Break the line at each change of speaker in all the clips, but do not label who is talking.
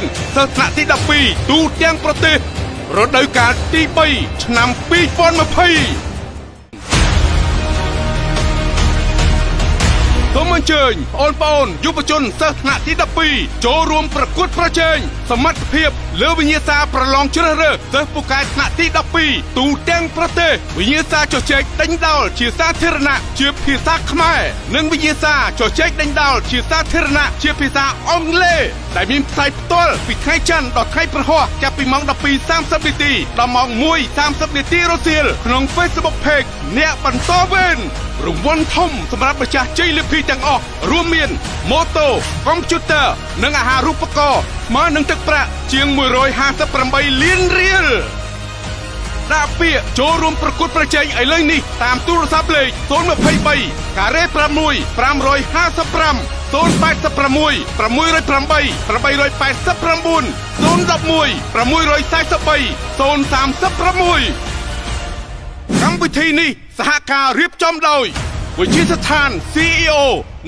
នសិស្សថ្នាក់ទី12ទូទាំងប្រទេសរដូវកាលទី3ឆ្នាំ2020សូមអញ្ជើញបងប្អូនយុវជនសិស្សថ្នាក់ទី12ចូលរួមប្រកួតប្រជែងសមត្ថភាពលើវិញ្ញាសាប្រឡងជ្រើសរើសសិស្សពូកែថ្នាក់ទី12ទូទាំងប្រទេសវិញ្ញាសាជជែកដេញដោលជាសាធារណៈជាភាសាខ្មែរនិងវិញ្ញាសាជជែកដេញដោលជាសាធារណៈជាភាសាអង់គ្លេសដែលមានផ្សាយផ្ទាល់ពីថ្ងៃច័ន្ទដល់ថ្ងៃព្រហស្បតិ៍ចាប់ពីម៉ោង12:30នាទីដល់ម៉ោង1:30នាទីរសៀលក្នុង Facebook Page អ្នកបន្តវេនរង្វាន់ធំសម្រាប់ម្ចាស់ជ័យលាភីទាំងអស់រួមមានម៉ូតូកុំព្យូទ័រនិងអាហារូបករណ៍ស្មើនឹងទឹកប្រាក់ជាង158លានរៀលដាក់ពាក្យចូលរួមប្រកួតប្រជែងឥឡូវនេះតាមទូរស័ព្ទលេខ023ការ៉េ6 555 086 608 889 011 643 036កម្មវិធីនេះសហការរៀបចំដោយវិជាស្ថាន CEO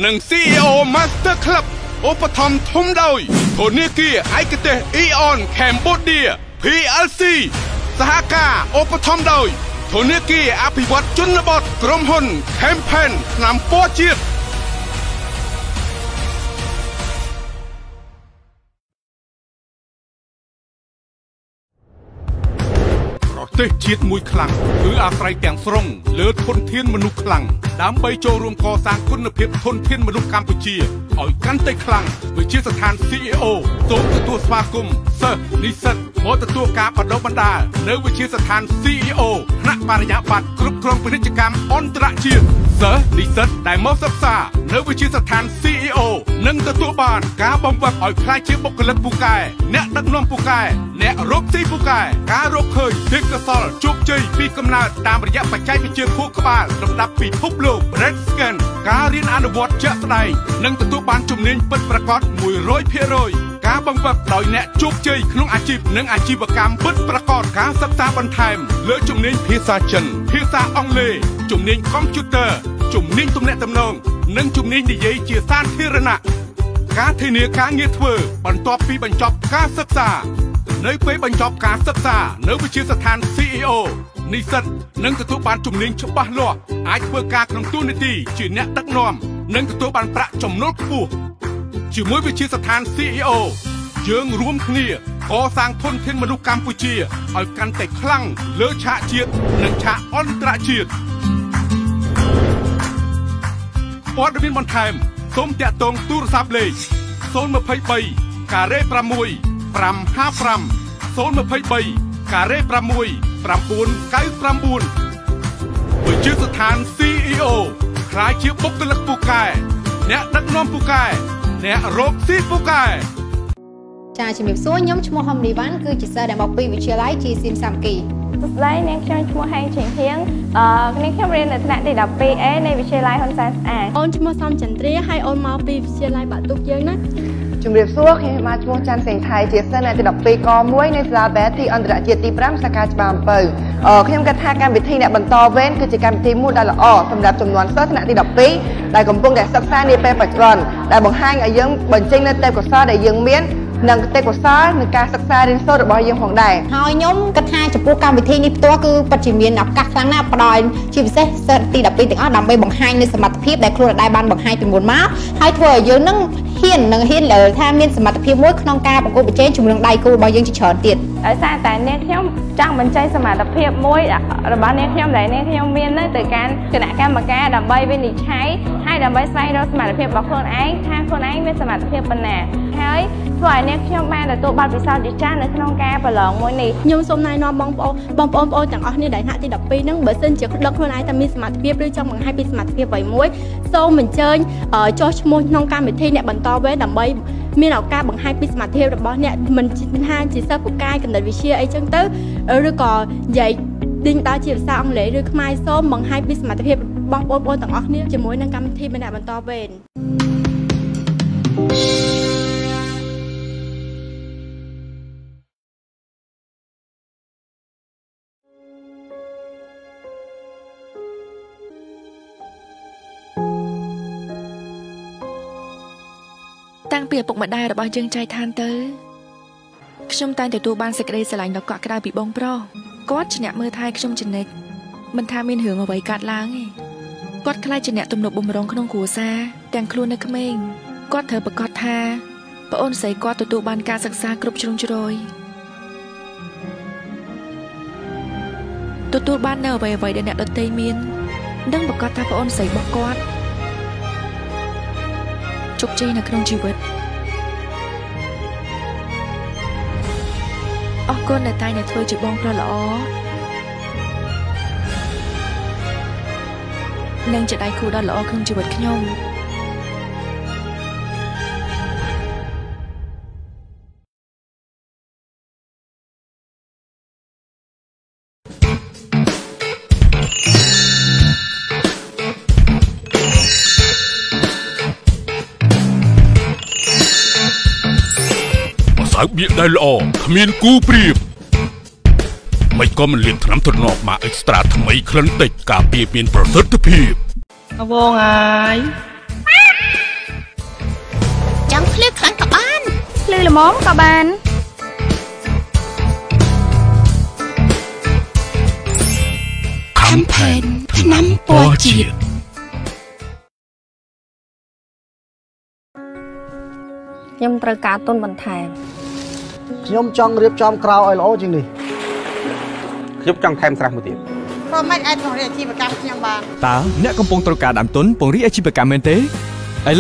និង CEO Master Club ឧបត្ថម្ភធំដោយធនាគារឯកទេស Eon Cambodia PLC សហការឧបត្ថម្ភដោយធនាគារអភិវឌ្ឍជនបទក្រុមហ៊ុន Campaign ឆ្នាំពណ៌ជាតិប្រទេសជាតិមួយខ្លាំងគឺអាស្រ័យទាំងស្រុងលើធនធានមនុស្សខ្លាំងដើម្បីចូលរួមកសាងគុណភាពធនធានមនុស្សកម្ពុជា ឲ្យកាន់តែខ្លាំងវិជាស្ថាន CEO សូមទទួលស្វាគមន៍សិស្សនិស្សិតមកទទួលការបណ្ដុះបណ្ដាលនៅវិជាស្ថាន CEO ថ្នាក់បរិញ្ញាបត្រគ្រប់គ្រងពាណិជ្ជកម្មអន្តរជាតិសិស្សនិស្សិតដែលមកសិក្សានៅវិជាស្ថាន CEO នឹងទទួលបានការបំផាត់ឲ្យខ្លាយជាបុគ្គលិកពូកែអ្នកដឹកនាំពូកែអ្នករកស៊ីពូកែការរកឃើញទេពកសលជោគជ័យពីកំណើតតាមរយៈបច្ចេកវិទ្យាខួរក្បាលលំដាប់ពិភពលោក Red Scan ការរៀនអនុវត្តជាក់ស្ដែងនិងទទួលបានជំនាញពិតប្រាកដ100%ការបង្វឹកដោយអ្នកជោគជ័យក្នុងអាជីពនិងអាជីវកម្មពិតប្រាកដការសិក្សាបន្ថែមលើជំនាញភាសាចិន ភាសាអង់គ្លេសជំនាញកុំព្យូទ័រជំនាញទំនាក់ទំនងនិងជំនាញនិយាយជាសាធារណៈការធានាការងារធ្វើ បន្ទាប់ពីបញ្ចប់ការសិក្សា នៅពេលបញ្ចប់ការសិក្សា នៅវិទ្យាស្ថាន CEO និស្សិតនឹងទទួលបានជំនាញច្បាស់លាស់អាចធ្វើការក្នុងទូនាទីជាអ្នកដឹកនាំ និងទទួលបានប្រាក់ចំណូលខ្ពស់ជាមួយវិទ្យាស្ថាន CEO យើងរួមគ្នាកសាងធនធានមនុស្សកម្ពុជាឲ្យកាន់តែខ្លាំងលើឆាកជាតិនិងឆាកអន្តរជាតិព័ត៌មានបន្ថែមសូមតាក់ទងទូរស័ព្ទលេខ023ការ៉េ6 555 023ការ៉េ6 999វិជាស្ថាន CEO ខ្លាយជាបុគ្គលិកពូកែអ្នកដឹកនាំពូកែអ្នករកស៊ីពូកែ
ចាជំរាបសួរខ្ញុំឈ្មោះហំនីវ៉ាន់គឺជាសិស្សដែលមកពីវិទ្យាល័យជីស៊ីមសាមគី
សួស្តីនាងខ្ញុំឈ្មោះហេងឆេងហៀងអឺនាងខ្ញុំរៀននៅថ្នាក់ទី 12A នៃវិទ្យាល័យហ៊ុនសែនស្អាត
អូនឈ្មោះសំចន្ទ្រាហើយអូនមកពីវិទ្យាល័យបាក់ទុកយើងណា
ជំរាបសួរខ្ញុំមកឈ្មោះច័ន្ទសេងថៃជាសិស្សនៅទី12ក1នៃសាលាបែទីអន្តរជាតិទី5សាខាច្បារអំពៅខ្ញុំគិតថាកម្មវិធីអ្នកបន្តវេនគឺជាកម្មវិធីមួយដែលល្អសម្រាប់ចំនួនសិស្សថ្នាក់ទី12ដែលកំពុងតែសិក្សានាពេលបច្ចុប្បន្នដែលបង្ហាញឲ្យយើងបញ្ចេញនូវទេពកោសល្យដែលយើងមាន និងទេពកោសល្យនិងការសិក្សារៀនសូត្ររបស់យើងផងដែរ
ហើយខ្ញុំគិតថាចំពោះកម្មវិធីនេះផ្ទាល់គឺពិតជាមានឱកាសខ្លាំងណាស់ផ្ដល់ជាពិសេសសិស្សទី12ទាំងអស់ដើម្បីបង្ហាញនូវសមត្ថភាពដែលខ្លួនដែលបានបង្ហាញពីមុនមកហើយធ្វើឲ្យយើងនឹងហ៊ាននិងហ៊ានលើថាមានសមត្ថភាពមួយក្នុងការប្រកួតប្រជែងជាមួយនឹងដៃគូរបស់យើងជាច្រើនទៀត
ដោយសារតែអ្នកខ្ញុំចង់បញ្ចេញសមត្ថភាពមួយរបស់អ្នកខ្ញុំដែលអ្នកខ្ញុំមាននៅទៅកាន់គណៈកម្មការដើម្បីវិនិច្ឆ័យហើយដើម្បីស្វែងរកសមត្ថភាពរបស់ខ្លួនឯងថាខ្លួនឯងមានសមត្ថភាពប៉ុណ្ណាហើយធ្វើឲ្យអ្នកខ្ញុំបានទទួលបទពិសោធន៍ជាច្រើននៅក្នុងការប្រឡងមួយនេះ
ខ្ញុំសូមណែនាំបងប្អូនបងប្អូនបងប្អូនទាំងអស់គ្នាដែលថ្នាក់ទី12ហ្នឹងបើសិនជាដឹកខ្លួនឯងតែមានសមត្ថភាពឬចង់បង្ហាញពីសមត្ថភាពអ្វីមួយសូមអញ្ជើញចុះឈ្មោះក្នុងកម្មវិធីអ្នកបន្តវេនដើម្បីមានឱកាសបង្ហាញពីសមត្ថភាពរបស់អ្នកមិនថាជាសិស្សពូកែគណិតវិទ្យាអីចឹងទៅឬក៏និយាយដេញដើរជាភាសាអង់គ្លេសឬខ្មែរសូមបង្ហាញពីសមត្ថភាពបងប្អូនបងទាំងអស់គ្នាជាមួយនឹងកម្មវិធីម្នាក់បន្តវេន
តាំងពីឪពុកម្ដាយរបស់យើងចែកឋានទៅខ្ញុំតែងទទួលបានសេចក្តីស្រឡាញ់ដ៏កក់ក្ដៅពីបងប្រុសគាត់ជាអ្នកមើលថែខ្ញុំជានិច្ចមិនថាមានរឿងអ្វីកើតឡើងទេគាត់ខ្លាចជាអ្នកទំនុកបំរុងក្នុងគ្រួសារទាំងខ្លួននៅក្មេងគាត់ត្រូវប្រកាសថាប្អូនស្រីគាត់ទទួលបានការសិក្សាគ្រប់ជ្រុងជ្រោយទទួលបាននៅអ្វីអ្វីដែលអ្នកដទៃមាននិងប្រកាសថាប្អូនស្រីរបស់គាត់ ជោគជ័យនៅក្នុងជីវិតអរគុណដែលតែងតែធ្វើជាបងប្រុសល្អនិងជាដៃគូដ៏ល្អក្នុងជីវិតខ្ញុំ
សៅបៀកដែលល្អគ្មានគូប្រៀបមិនក៏មិនលៀនថ្នាំទ្រនាប់មកអេកស្ត្រាថ្មីក្លិនតិចការពារមានប្រសិទ្ធភាព
អវងហើយ
ចង់ភ្លឺខ្លាំងក៏បាន
ភ្លឺល្មមក៏បាន
ខំផែនថ្នាំពណ៌ជាតិ
ខ្ញុំត្រូវការទុនបន្ថែម
ខ្ញុំចង់រៀបចំក្រៅឲ្យល្អជាងនេះ
ខ្ញុំចង់ថែមស្រះមួយទៀត
ព្រោះមិនអាចក្នុងអាជីវកម្មខ្ញុំបាន
តើអ្នកកំពុងត្រូវការដើមទុនពង្រីកអាជីវកម្មមែនទេឥ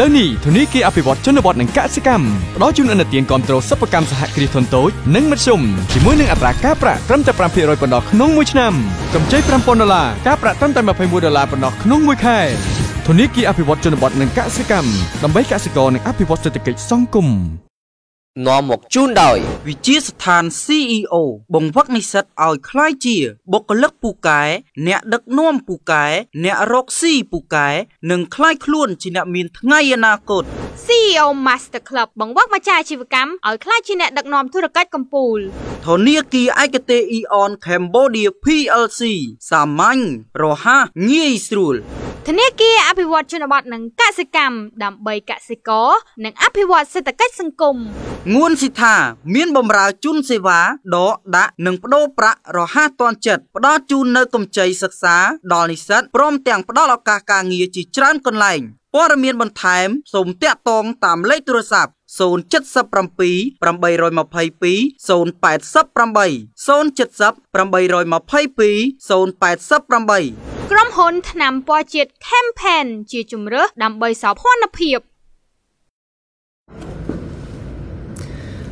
ឡូវនេះធនីគារអភិវឌ្ឍជនបទនិងកសិកម្មផ្ដល់ជូនអនុទានគ្រប់គ្រងសិប្បកម្មសហគ្រាសធុនតូចនិងមធ្យមជាមួយនឹងអត្រាការប្រាក់ត្រឹមតែ5%ប៉ុណ្ណោះក្នុងមួយឆ្នាំកម្ចី5000ដុល្លារការប្រាក់ត្រឹមតែ21ដុល្លារប៉ុណ្ណោះក្នុងមួយខែធនីគារអភិវឌ្ឍជនបទនិងកសិកម្មដើម្បីកសិករនិងអភិវឌ្ឍសេដ្ឋកិច្ចសង្គម
នាំមកជូនដោយ
វិជាស្ថាន CEO បង្វឹកនិស្សិតឲ្យក្លាយជា បុគ្គលិកពូកែអ្នកដឹកនាំពូកែអ្នករកស៊ីពូកែនិងក្លាយខ្លួនជាអ្នកមានថ្ងៃអនាគត
CEO Master Club បង្វឹកម្ចាស់អាជីវកម្មឲ្យក្លាយជាអ្នកដឹកនាំធុរកិច្ចកម្ពុជា
ធនាគារឯកទេស Eon Cambodia PLC សាមញ្ញរហ័សងាយស្រួល
ធនាគារអភិវឌ្ឍជនបទនិងកសិកម្មដើម្បីកសិករនិងអភិវឌ្ឍសេដ្ឋកិច្ចសង្គម
ងួនស៊ីថាមានបម្រើជូនសេវាដកដាក់និងបដូរប្រាក់រហ័សទាន់ចិត្តផ្ដល់ជូននៅកម្ចីសិក្សាដល់និស្សិតព្រមទាំងផ្ដល់ឱកាសការងារជាច្រើនកន្លែងព័ត៌មានបន្ថែមសូមតាក់ទងតាមលេខទូរស័ព្ទ077 822 088 070 822 088
ក្រុមហ៊ុនថ្នាំពណ៌ជាតិ Campaint ជាជំរើសដើម្បីសោភ័ណភាព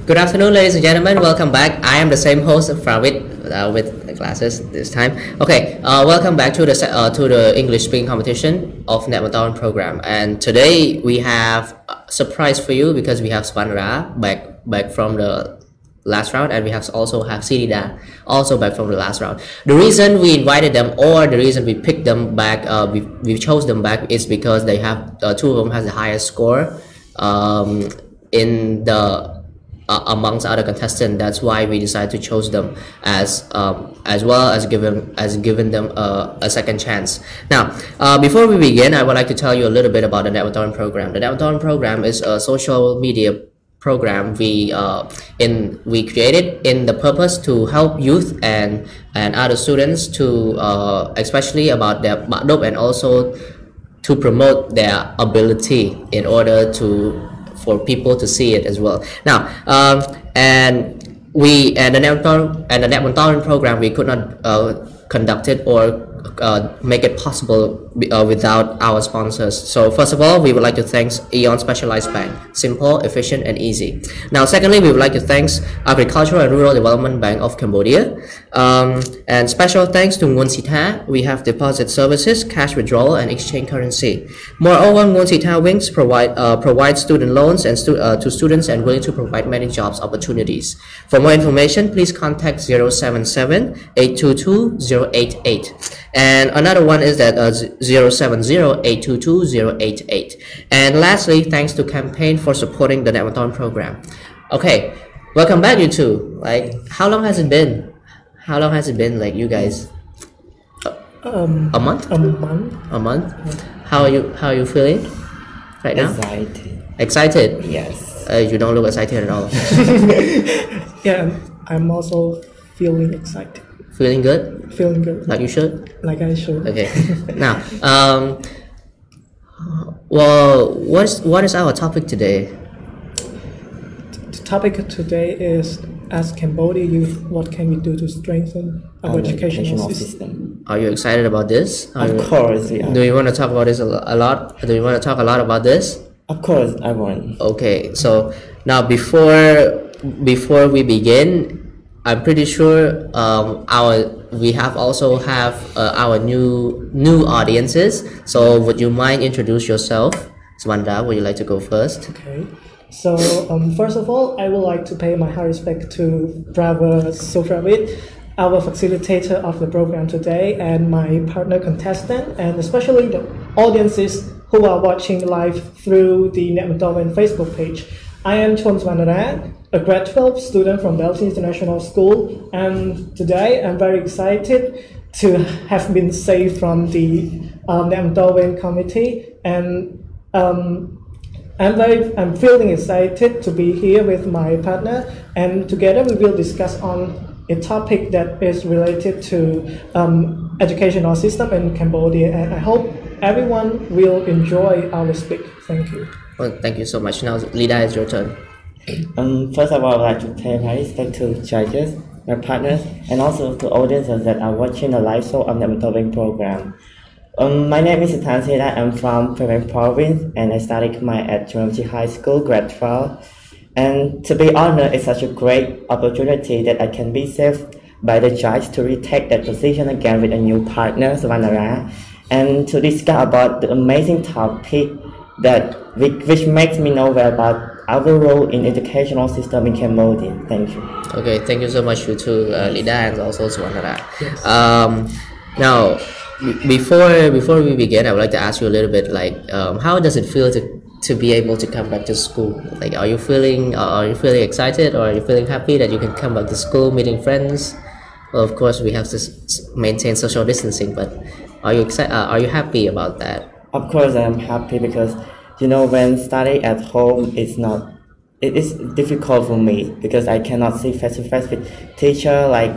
Good afternoon, ladies and gentlemen. Welcome back. I am the same host, Fravit, uh, with the glasses this time. Okay, uh, welcome back to the uh, to the English speaking competition of Neak Bontorvein program. And today we have a surprise for you because we have Spanra back back from the last round, and we have also have Silida also back from the last round. The reason we invited them, or the reason we picked them back, uh, we, we chose them back, is because they have uh, two of them has the highest score um, in the uh, amongst other contestants. That's why we decided to choose them as um, as well as given as giving them a, a second chance. Now, uh, before we begin, I would like to tell you a little bit about the Neak Bontorvein program. The Neak Bontorvein program is a social media program we uh, in we created in the purpose to help youth and and other students to uh, especially about their makdop and also to promote their ability in order to for people to see it as well. Now, um, and we and the Netmonitoring and the Netmonitoring program we could not uh, conduct it or uh, make it possible uh, without our sponsors. So first of all, we would like to thank AEON Specialized Bank, simple, efficient, and easy. Now, secondly, we would like to thank Agricultural and Rural Development Bank of Cambodia, um, and special thanks to Nguyen Sita. We have deposit services, cash withdrawal, and exchange currency. Moreover, Nguyen Sita Wings provide uh, provide student loans and stu- uh, to students and willing to provide many jobs opportunities. For more information, please contact 077 822 088. And another one is that uh, 070-822-088. And lastly, thanks to Campaint for supporting the Neak Bontorvein program. Okay, welcome back you two. Like, how long has it been? How long has it been, like, you guys?
Um,
a month?
A month.
A month? How are you, how are you feeling right now?
Excited.
Excited?
Yes.
Uh, you don't look excited at all.
Yeah, I'm also feeling excited.
Feeling good?
Feeling good.
Like you should?
Like I should.
Okay. now, um, well, what's what is our topic today?
The topic today is as Cambodia youth, what can we do to strengthen our,
Our
educational,
educational
system?
Are you excited about this? Are
Of
you-
course, yeah.
Do you want to talk about this a lot? Do you want to talk a lot about this?
Of course, I want.
Okay, so now before before we begin, I'm pretty sure um, our we have also have uh, our new new audiences. So would you mind introduce yourself, Swanda? Would you like to go first?
Okay. So um, first of all, I would like to pay my high respect to Brother Sofrawit, our facilitator of the program today, and my partner contestant, and especially the audiences who are watching live through the Neak Bontorvein Facebook page. I am Chon Swanara, a grade 12 student from BELTEI International School, and today I'm very excited to have been saved from the um, Neak Bontorvein committee and um, I'm very, I'm feeling excited to be here with my partner, and together we will discuss on a topic that is related to um, educational system in Cambodia, and I hope everyone will enjoy our speak. Thank you.
Well, thank you so much. Now, Lida, it's your turn.
Um, first of all, I'd like to pay my respect to judges, my partners, and also to audiences that are watching the live show of the Mentoring program. Um, my name is Tan Seda. I'm from Prey Veng Province, and I studied Khmer at Chumchi High School, grade 12. And to be honored is such a great opportunity that I can be saved by the judge to retake that position again with a new partner, Sovannara, and to discuss about the amazing topic that which, which makes me know well about our role in educational system in Cambodia. Thank you.
Okay, thank you so much you too, uh, Lida and also Sovannara.
Yes.
Um, now, before before we begin, I would like to ask you a little bit like, um, how does it feel to to be able to come back to school? Like, are you feeling uh, are you feeling excited or are you feeling happy that you can come back to school, meeting friends? Well, of course, we have to maintain social distancing, but are you excited? Uh, are you happy about that?
Of course, I'm happy because you know when studying at home it's not it is difficult for me because I cannot see face to face with teacher like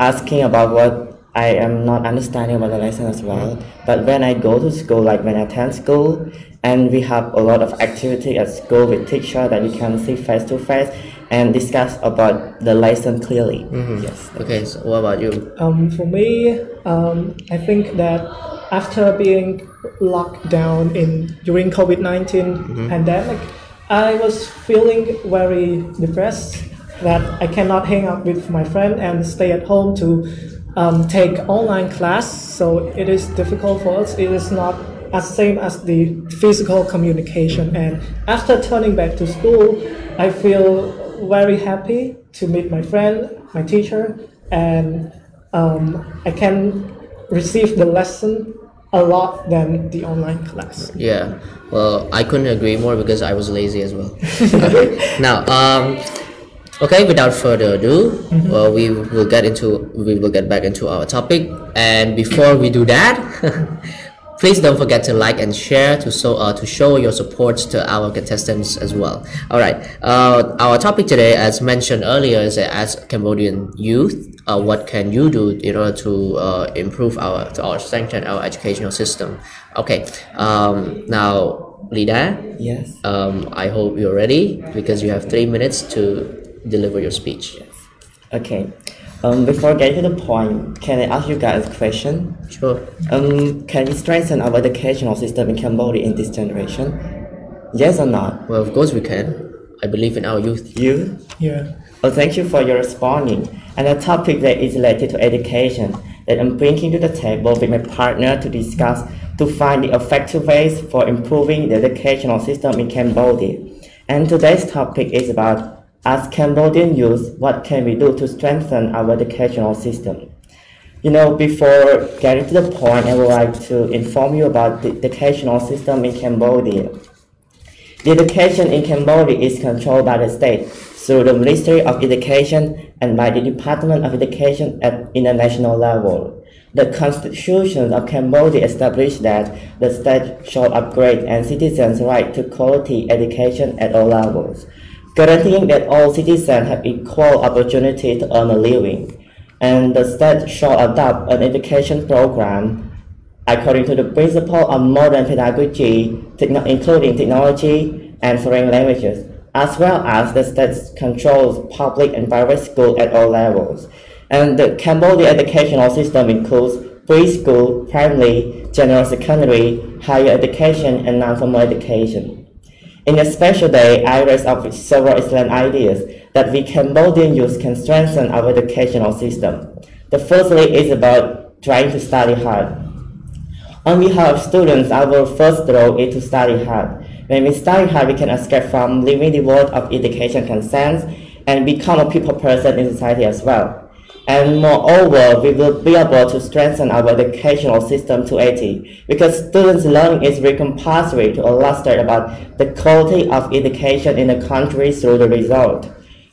asking about what I am not understanding about the lesson as well. But when I go to school, like when I attend school, and we have a lot of activity at school with teacher that you can see face to face and discuss about the lesson clearly. Yes.
Okay, so what about you?
Um, for me, um, I think that after being locked down in during COVID 19
Mhm.
pandemic, I was feeling very depressed that I cannot hang out with my friend and stay at home to um, take online class. So it is difficult for us. It is not as same as the physical communication. And after turning back to school, I feel very happy to meet my friend, my teacher, and um, I can receive the lesson a lot than the online class.
Yeah, well, I couldn't agree more because I was lazy as well. now, um, okay, without further ado,
Mhm.
well, we will get into we will get back into our topic. And before we do that, please don't forget to like and share to show uh, to show your support to our contestants as well. All right, uh, our topic today, as mentioned earlier, is uh, as Cambodian youth, uh, what can you do in order to uh, improve our to our strengthen our educational system? Okay, um, now Lida.
Yes.
Um, I hope you're ready because you have three minutes to deliver your speech. Yes.
Okay. Um, before getting to the point, can I ask you guys a question?
Sure.
Um, can we strengthen our educational system in Cambodia in this generation? Yes or not?
Well, of course we can. I believe in our youth.
You?
Yeah.
Oh, thank you for your responding. And a topic that is related to education that I'm bringing to the table with my partner to discuss to find the effective ways for improving the educational system in Cambodia. And today's topic is about as Cambodian youth, what can we do to strengthen our educational system? You know, before getting to the point, I would like to inform you about the educational system in Cambodia. The education in Cambodia is controlled by the state through the Ministry of Education and by the Department of Education at international level. The Constitution of Cambodia established that the state shall upgrade and citizens' right to quality education at all levels. Guaranteeing that all citizens have equal opportunity to earn a living. And the state shall adopt an education program according to the principle of modern pedagogy, including technology and foreign languages, as well as the state controls public and private schools at all levels. And the Cambodia educational system includes preschool, primary, general secondary, higher education, and non-formal education. In a special day, I raised up several excellent ideas that we Cambodian youth can strengthen our educational system. The firstly is about trying to study hard. On behalf of students, our first role is to study hard. When we study hard, we can escape from living the world of education concerns and become a people person in society as well. And moreover, we will be able to strengthen our educational system to 80 because students' learning is very compulsory to illustrate about the quality of education in the country through the result.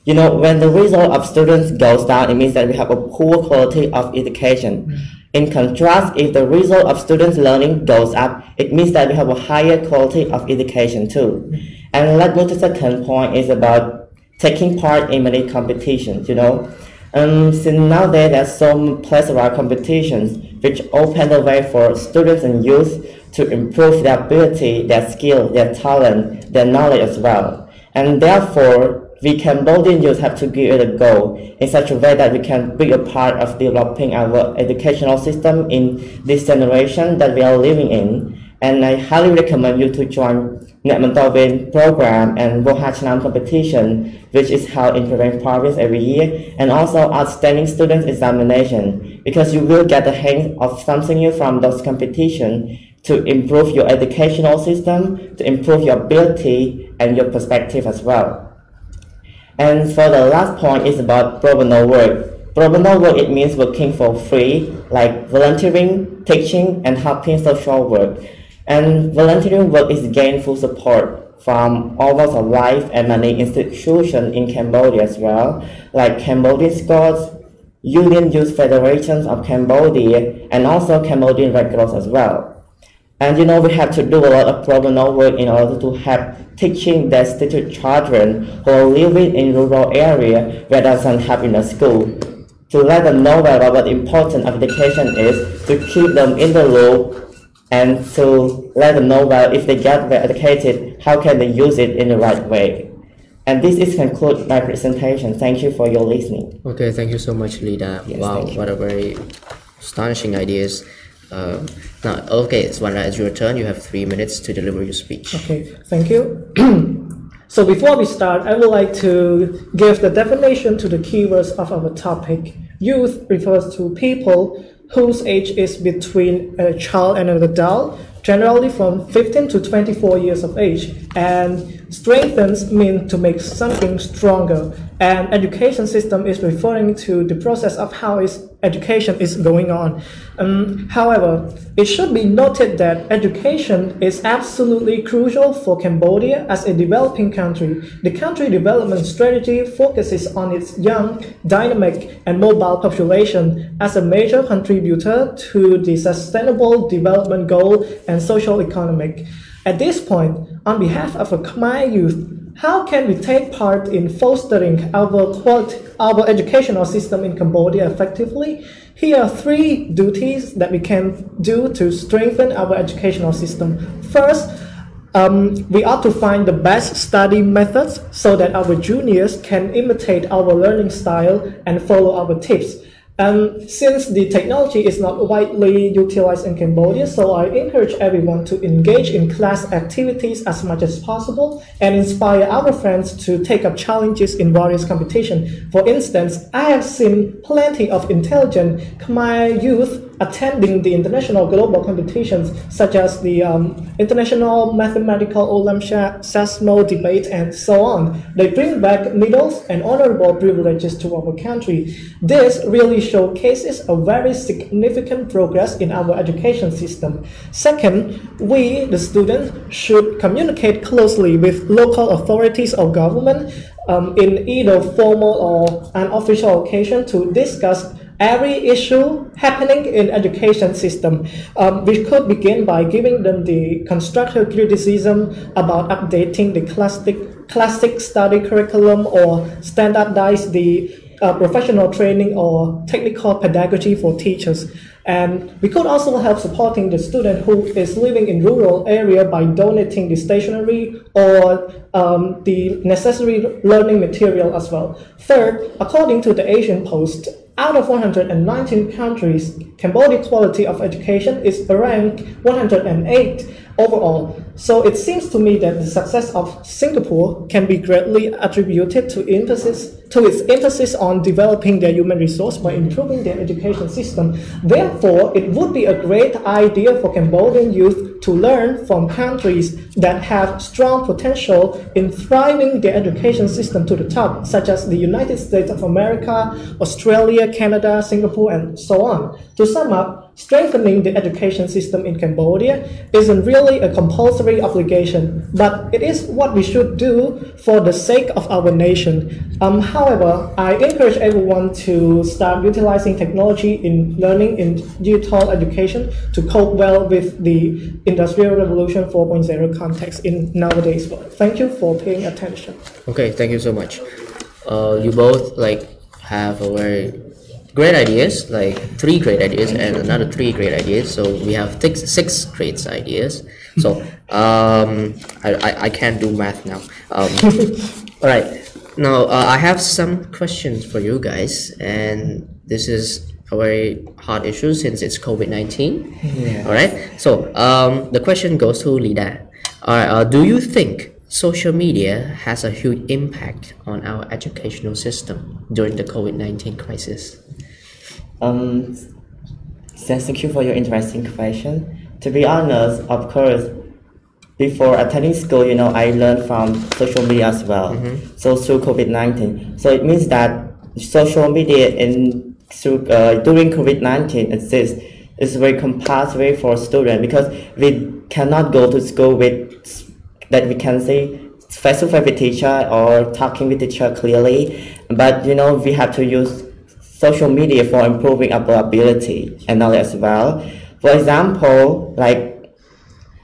You know, when the result of students goes down, it means that we have a poor quality of education. Mm. In contrast, if the result of students' learning goes up, it means that we have a higher quality of education too. Mm. And let's move to the second point is about taking part in many competitions, you know. Um, since nowadays there are some plethora competitions which open the way for students and youth to improve their ability, their skill, their talent, their knowledge as well. And therefore, we Cambodian youth have to give it a go in such a way that we can be a part of developing our educational system in this generation that we are living in. And I highly recommend you to join អ្នកបន្តវេន program and Vohachnam competition which is held in Prey Veng province every year and also outstanding students examination because you will get the hang of something new from those competition to improve your educational system, to improve your ability and your perspective as well. And for the last point is about pro bono work. Pro bono work it means working for free like volunteering, teaching and helping social work and volunteering work is gainful support from almost life and many institutions in Cambodia as well, like Cambodian Scouts, Union Youth Federations of Cambodia, and also Cambodian Red Cross as well. And you know, we have to do a lot of pro bono work in order to help teaching destitute children who are living in rural area where doesn't have in a school to let them know about what important of education is, to keep them in the loop and to let them know that if they get well educated, how can they use it in the right way. And this is conclude my presentation. Thank you for your listening.
Okay, thank you so much, Lida.
Yes,
wow, what a very astonishing ideas. Uh, now, okay, Sovannara, it's your turn. You have three minutes to deliver your speech.
Okay, thank you. so before we start, I would like to give the definition to the keywords of our topic. Youth refers to people whose age is between a child and an adult, generally from 15 to 24 years of age, and strengthens mean to make something stronger. And education system is referring to the process of how its education is going on. Um, however, it should be noted that education is absolutely crucial for Cambodia as a developing country. The country development strategy focuses on its young, dynamic, and mobile population as a major contributor to the sustainable development goal and social economic. At this point, on behalf of Khmer youth, how can we take part in fostering our our educational system in Cambodia effectively? Here are three duties that we can do to strengthen our educational system. First, um, we ought to find the best study methods so that our juniors can imitate our learning style and follow our tips. Um, since the technology is not widely utilized in Cambodia, so I encourage everyone to engage in class activities as much as possible and inspire our friends to take up challenges in various competitions. For instance, I have seen plenty of intelligent Khmer youth attending the international global competitions such as the um, International Mathematical Olympiad debate, and so on. They bring back medals and honorable privileges to our country. This really showcases a very significant progress in our education system. Second, we, the students, should communicate closely with local authorities or government um, in either formal or unofficial occasion to discuss every issue happening in education system. Um, we could begin by giving them the constructive criticism about updating the classic classic study curriculum or standardize the uh, professional training or technical pedagogy for teachers. And we could also help supporting the student who is living in rural area by donating the stationery or um, the necessary learning material as well. Third, according to the ASEAN Post, out of 119 countries, Cambodia's quality of education is ranked 108 overall. So it seems to me that the success of Singapore can be greatly attributed to emphasis to its emphasis on developing their human resource by improving their education system. Therefore, it would be a great idea for Cambodian youth to learn from countries that have strong potential in thriving their education system to the top, such as the United States of America, Australia, Canada, Singapore, and so on. To sum up, strengthening the education system in Cambodia isn't really a compulsory obligation, but it is what we should do for the sake of our nation. Um, however, I encourage everyone to start utilizing technology in learning in digital education to cope well with the Industrial Revolution 4.0 context in nowadays world. Thank you for paying attention.
Okay, thank you so much. Uh, you both like have a very great ideas, like three great ideas and another three great ideas. So we have six, six great ideas. So um, I, I, I can't do math now. Um, all right. Now uh, I have some questions for you guys, and this is a very hard issue since it's COVID nineteen.
Yeah.
All right. So um, the question goes to Lida. All right. Uh, do you think social media has a huge impact on our educational system during the COVID nineteen crisis?
Um, thank you for your interesting question. To be honest, of course, before attending school, you know, I learned from social media as well.
Mm-hmm.
So through COVID nineteen, so it means that social media in through uh, during COVID nineteen exists is very compulsory for students because we cannot go to school with that we can say face to face with teacher or talking with teacher clearly, but you know we have to use social media for improving our ability and knowledge as well. For example, like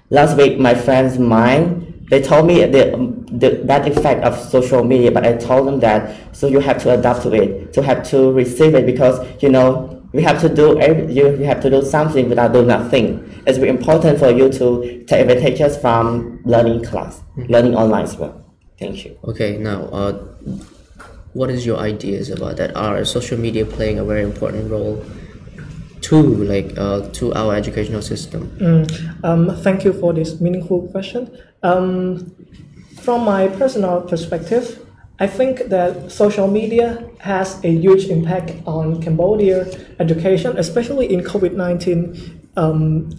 last week, my friends mine, they told me the, the bad effect of social media, but I told them that so you have to adapt to it, to have to receive it because you know we have to do every, you, you have to do something without doing nothing. It's very important for you to take advantages from learning class, learning online as well. Thank you.
Okay, now uh, what is your ideas about that? Are social media playing a very important role to like uh, to our educational system?
Mm, um, thank you for this meaningful question. Um, from my personal perspective, I think that social media has a huge impact on Cambodia education, especially in COVID nineteen um,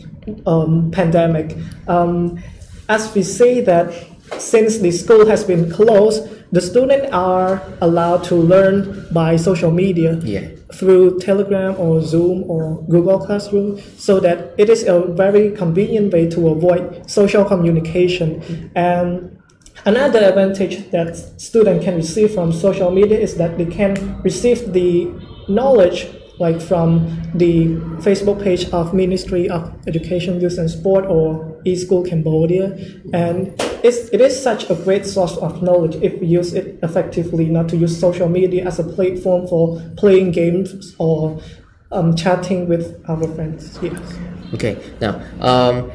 um, pandemic. Um, as we see that since the school has been closed, the students are allowed to learn by social media
Yeah.
through Telegram or Zoom or Google Classroom, so that it is a very convenient way to avoid social communication. And another advantage that students can receive from social media is that they can receive the knowledge like from the Facebook page of Ministry of Education, Youth and Sport or eSchool Cambodia. And it's, it is such a great source of knowledge if we use it effectively, not to use social media as a platform for playing games or um, chatting with our friends. Yes.
Okay, now um,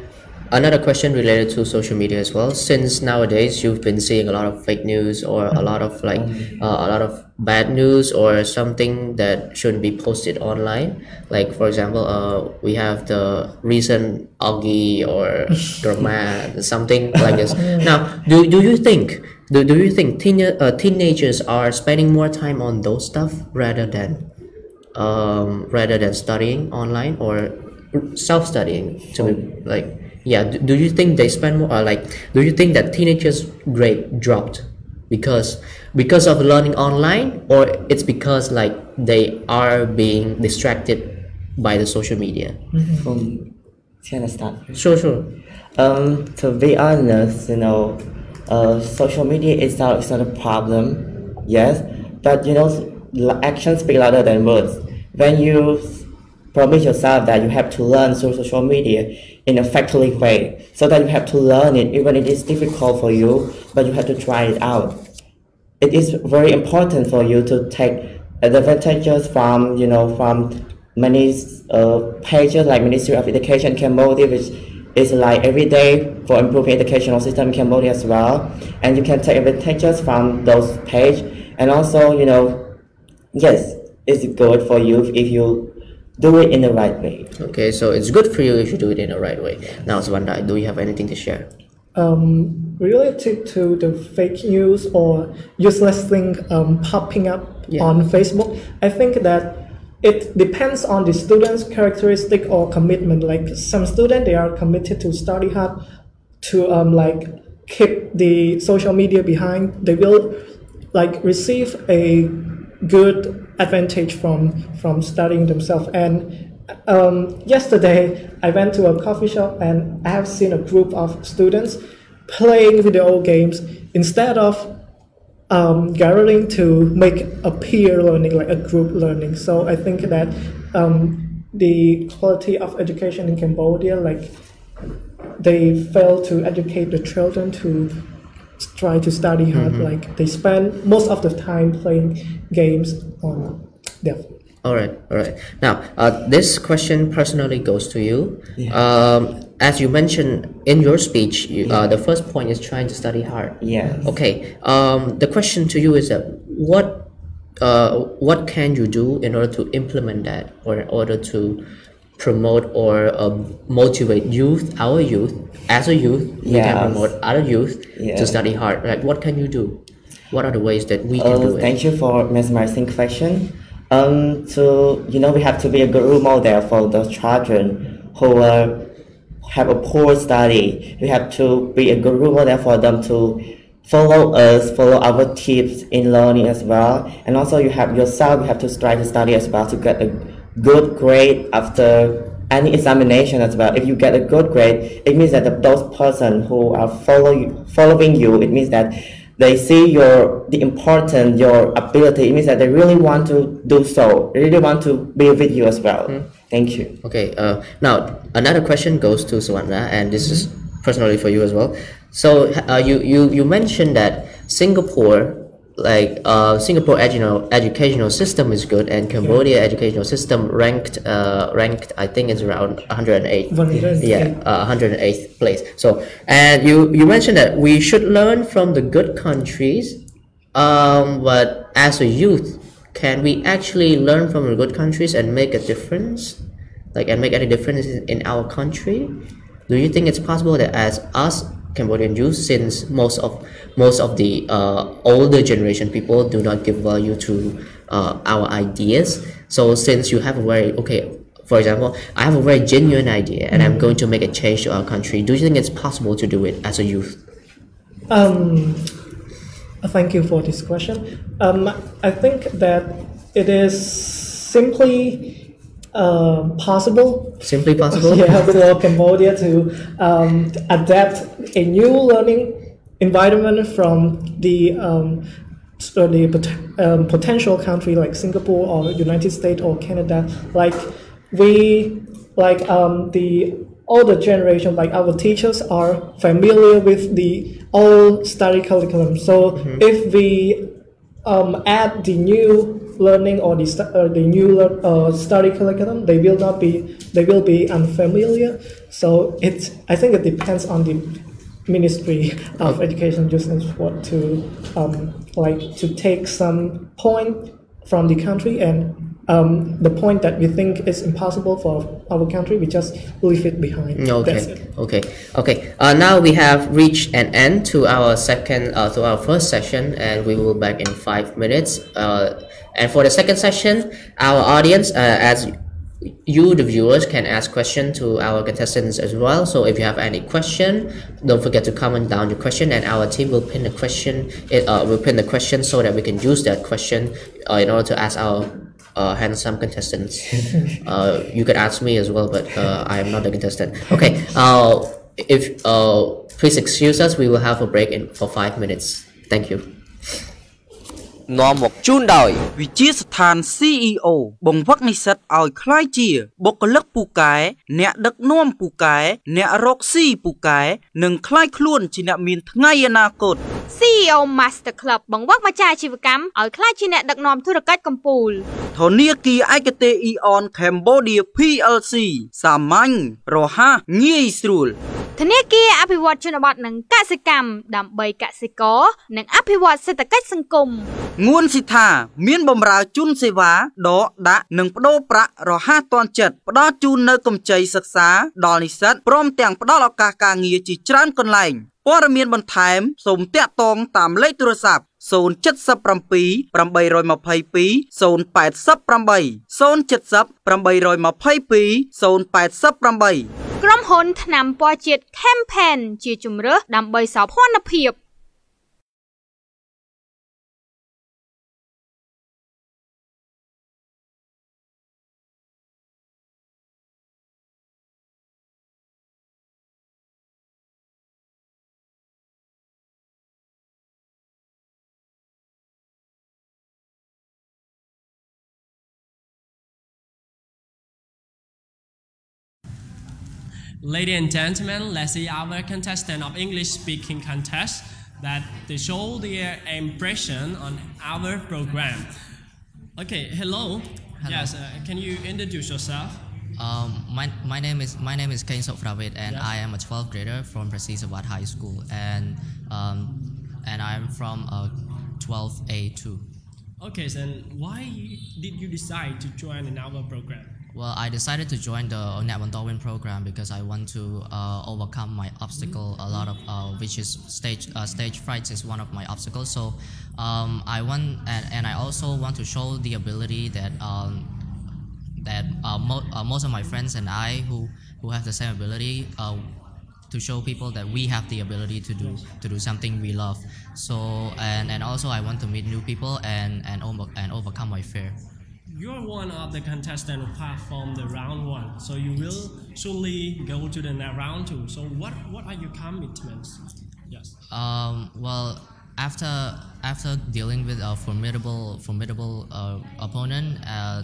another question related to social media as well. Since nowadays you've been seeing a lot of fake news or a lot of like uh, a lot of bad news or something that shouldn't be posted online. Like for example, uh, we have the recent Augie or drama, something like this. Now, do, do you think do, do you think teen, uh, teenagers are spending more time on those stuff rather than um, rather than studying online or self-studying to be like yeah do, do you think they spend more or like do you think that teenagers grade dropped because because of learning online or it's because like they are being distracted by the social media
From can I start?
sure sure
Um, to be honest, you know, uh, social media itself is not a problem, yes, but you know, actions speak louder than words. When you promise yourself that you have to learn through social media in a factually way so that you have to learn it even if it is difficult for you but you have to try it out. It is very important for you to take advantages from you know from many uh, pages like ministry of education cambodia which is like every day for improving educational system in cambodia as well. And you can take advantages from those page. And also you know yes it's good for you if you do it in the right way.
Okay, so it's good for you if you do it in the right way. Now, Swanda, do you have anything to share?
Um, related to the fake news or useless thing um, popping up
Yeah.
on Facebook, I think that it depends on the student's characteristic or commitment. Like some student, they are committed to study hard, to um, like keep the social media behind. They will like receive a good advantage from from studying themselves and um, yesterday I went to a coffee shop and I have seen a group of students playing video games instead of um, gathering to make a peer learning, like a group learning. So I think that um, the quality of education in Cambodia, like they fail to educate the children to try to study hard.
Mhm.
Like they spend most of the time playing games on their phone.
All right, all right. Now, uh, this question personally goes to you. Um, as you mentioned in your speech, you, uh, the first point is trying to study hard.
Yeah.
Okay. Um, the question to you is that what uh, what can you do in order to implement that, or in order to promote or uh, motivate youth, our youth, as a youth, we can promote other youth to study hard. Like, what can you do? What are the ways that we can
Uh,
do it?
Thank you for mesmerizing question. Um, so you know we have to be a good role model for those children who uh, have a poor study. We have to be a good role model for them to follow us, follow our tips in learning as well. And also you have yourself, you have to try to study as well to get a good grade after any examination as well. If you get a good grade, it means that the, those person who are follow, following you, it means that they see your the important your ability. It means that they really want to do so. They really want to be with you as well. Thank you.
Okay. Uh, now another question goes to Sawanda, and this is personally for you as well. So uh, you you you mentioned that Singapore, like uh, Singapore educational educational system is good, and Cambodia educational system ranked uh, ranked I think it's around 108.
108.
Yeah, uh, 108th place. So and you you mentioned that we should learn from the good countries, um, but as a youth, can we actually learn from the good countries and make a difference? like and make any difference in, in our country do you think it's possible that as us cambodian youth since most of most of the uh, older generation people do not give value to uh, our ideas so since you have a very okay for example i have a very genuine idea and i'm going to make a change to our country do you think it's possible to do it as a youth
Um, thank you for this question. Um, I think that it is simply uh, possible.
Simply possible?
yeah, for Cambodia to um, adapt a new learning environment from the um, so the pot- um, potential country like Singapore or United States or Canada. Like we, like um, the older generation, like our teachers are familiar with the old study curriculum. So if we um, add the new learning or the, stu- uh, the new lear- uh, study curriculum, they will not be they will be unfamiliar. So it's I think it depends on the Ministry of Education just as what to um, like to take some point from the country and um, the point that we think is impossible for our country, we just leave it behind.
Okay.
it.
Okay. Okay. Uh, now we have reached an end to our second, uh, to our first session, and we will back in five minutes. Uh, and for the second session, our audience, uh, as you, the viewers, can ask question to our contestants as well. So if you have any question, don't forget to comment down your question, and our team will pin the question. It uh, will pin the question so that we can use that question uh, in order to ask our uh, handsome contestants. uh, you could ask me as well, but uh, I am not the contestant. Okay. Uh, if uh, please excuse us, we will have a break in for five minutes. Thank you.
នាំមកជូនដោយ
វិជាស្ថាន CEO បង្វឹកនិស្សិតឲ្យក្លាយជា បុគ្គលិកពូកែអ្នកដឹកនាំពូកែអ្នករកស៊ីពូកែនិងក្លាយខ្លួនជាអ្នកមានថ្ងៃអនាគត
CEO Master Club បង្វឹកម្ចាស់អាជីវកម្មឲ្យក្លាយជាអ្នកដឹកនាំធុរកិច្ចកំពូល
ធនាគារឯកទេស Eon Cambodia PLC សាមញ្ញរហ័សងាយស្រួល
ធនាគារអភិវឌ្ឍជនបទនិងកសិកម្មដើម្បីកសិករនិងអភិវឌ្ឍសេដ្ឋកិច្ចសង្គម
ងួនស៊ីថា មានបម្រើជូនសេវាដកដាក់និងបដូរប្រាក់រហ័សទាន់ចិត្តផ្ដល់ជូននៅកម្ចីសិក្សាដល់និស្សិតព្រមទាំងផ្ដល់ឱកាសការងារជាច្រើនកន្លែងព័ត៌មានបន្ថែមសូមតាក់ទងតាមលេខទូរស័ព្ទ077 822 088 070 822 088
ក្រុមហ៊ុនថ្នាំពណ៌ជាតិ Campaign ជាជំរើសដើម្បីសោភ័ណភាព
Ladies and gentlemen, let's see our contestant of English speaking contest that they show their impression on our program. Okay, hello.
hello.
Yes, uh, can you introduce yourself?
Um, my, my name is my name is Kane Soprawit and yes. I am a 12th grader from Preah Sisowath High School and um, and I'm from uh, 12A2.
Okay, then why did you decide to join in our program?
Well, I decided to join the Neak Bontorvein program because I want to uh, overcome my obstacle. A lot of uh, which is stage uh, stage fright is one of my obstacles. So um, I want and, and I also want to show the ability that um, that uh, mo- uh, most of my friends and I who who have the same ability uh, to show people that we have the ability to do to do something we love. So and and also I want to meet new people and and over, and overcome my fear
you're one of the contestants who from the round one, so you will surely go to the next round two. So what what are your commitments? Yes.
Um, well, after after dealing with a formidable formidable uh, opponent, uh,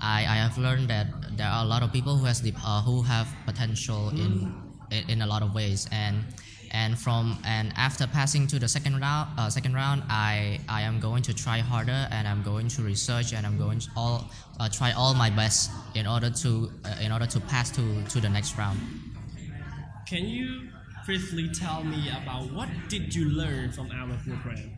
I, I have learned that there are a lot of people who has the, uh, who have potential mm. in, in in a lot of ways and and from and after passing to the second round uh, second round i i am going to try harder and i'm going to research and i'm going to all uh, try all my best in order to uh, in order to pass to to the next round.
Can you briefly tell me about what did you learn from our program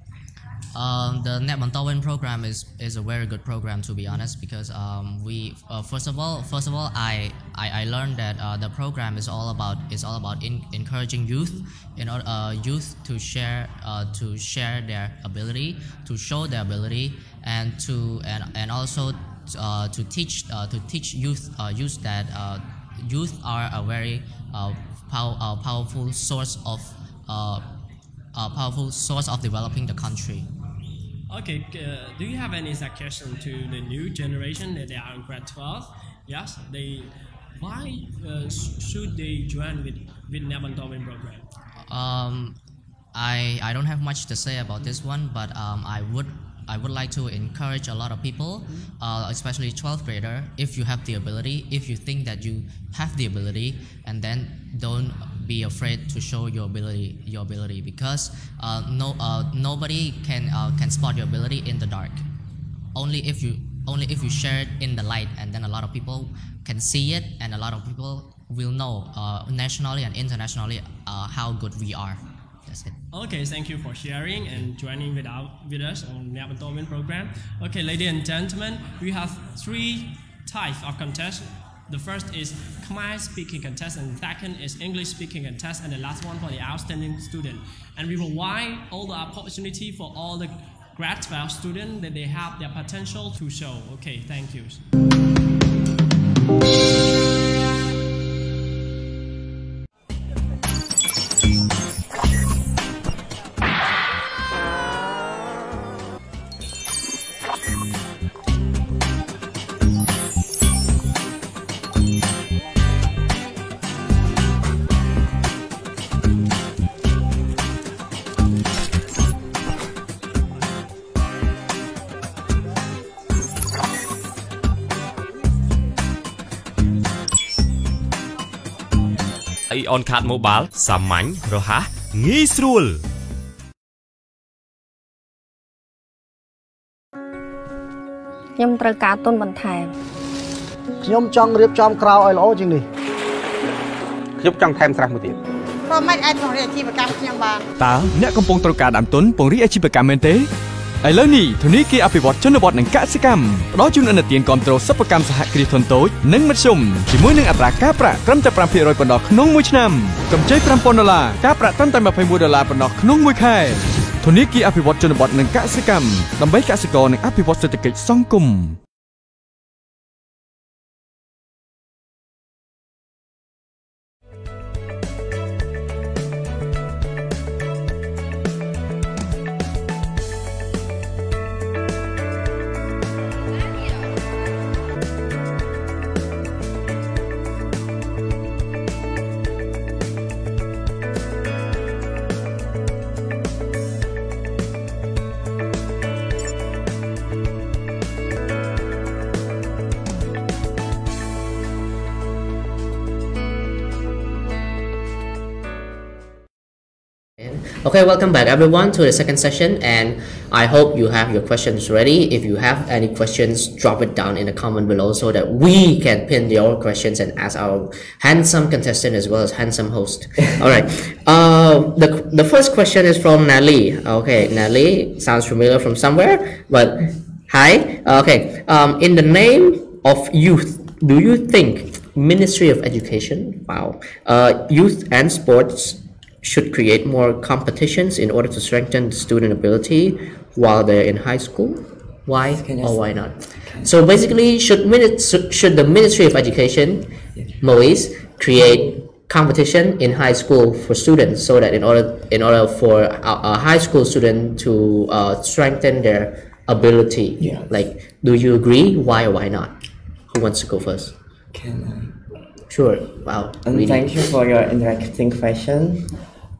um, the Neak Bontorvein program is, is a very good program to be honest because um, we uh, first of all first of all I, I, I learned that uh, the program is all about is all about in, encouraging youth in uh, youth to share uh, to share their ability to show their ability and to and, and also uh, to teach uh, to teach youth youth that youth are a very pow- powerful source of a powerful source of developing the country.
Okay, uh, do you have any suggestion to the new generation that they are in grade 12? Yes, they. Why uh, should they join with with Win program?
Um, I I don't have much to say about this one, but um, I would I would like to encourage a lot of people, uh, especially 12th grader, if you have the ability, if you think that you have the ability, and then don't be afraid to show your ability, your ability, because uh, no, uh, nobody can uh, can spot your ability in the dark. Only if you only if you share it in the light, and then a lot of people can see it, and a lot of people will know uh, nationally and internationally uh, how good we are. That's it.
Okay, thank you for sharing and joining with, our, with us on the Abandonment program. Okay, ladies and gentlemen, we have three types of contests. The first is Khmer speaking contest, and the second is English speaking contest, and the last one for the outstanding student. And we provide all the opportunity for all the grad 12 students that they have their potential to show. Okay, thank you.
Ion Card Mobile សាមញ្ញរហ័សងាយស្រួល
ខ្ញុំត្រូវការទុនបន្ថែម
ខ្ញុំចង់រៀបចំក្រៅឲ្យល្អជាងនេះ
ខ្ញុំចង់ថែមស្រះមួយទៀត
ព្រោះមិនអាចពង្រីកអាជីវកម្មខ្ញុំបាន
តើអ្នកកំពុងត្រូវការដើមទុនពង្រីកអាជីវកម្មមែនទេ ឥឡូវនេះធនីគារអភិវឌ្ឍជនបទនិងកសិកម្មផ្ដល់ជូនអនុទានគ្រប់គ្រងសិប្បកម្មសហគ្រាសធុនតូចនិងមធ្យមជាមួយនឹងអត្រាការប្រាក់ត្រឹមតែ5%ប៉ុណ្ណោះក្នុងមួយឆ្នាំកម្ចី5000ដុល្លារការប្រាក់ត្រឹមតែ21ដុល្លារប៉ុណ្ណោះក្នុងមួយខែធនីគារអភិវឌ្ឍជនបទនិងកសិកម្មដើម្បីកសិករនិងអភិវឌ្ឍសេដ្ឋកិច្ចសង្គម
Okay, welcome back everyone to the second session and I hope you have your questions ready. If you have any questions, drop it down in the comment below so that we can pin your questions and ask our handsome contestant as well as handsome host. All right. Uh, the, the first question is from Nali. Okay, Nali sounds familiar from somewhere, but hi. Okay, um, in the name of youth, do you think Ministry of Education, wow, uh, youth and sports should create more competitions in order to strengthen the student ability while they're in high school? Why or why not? So basically, should should the Ministry of Education, MoEYS, create competition in high school for students so that in order in order for a, a high school student to uh, strengthen their ability?
Yeah.
Like, do you agree? Why or why not? Who wants to go first?
Can I?
Sure. Wow.
And
really.
thank you for your interesting question.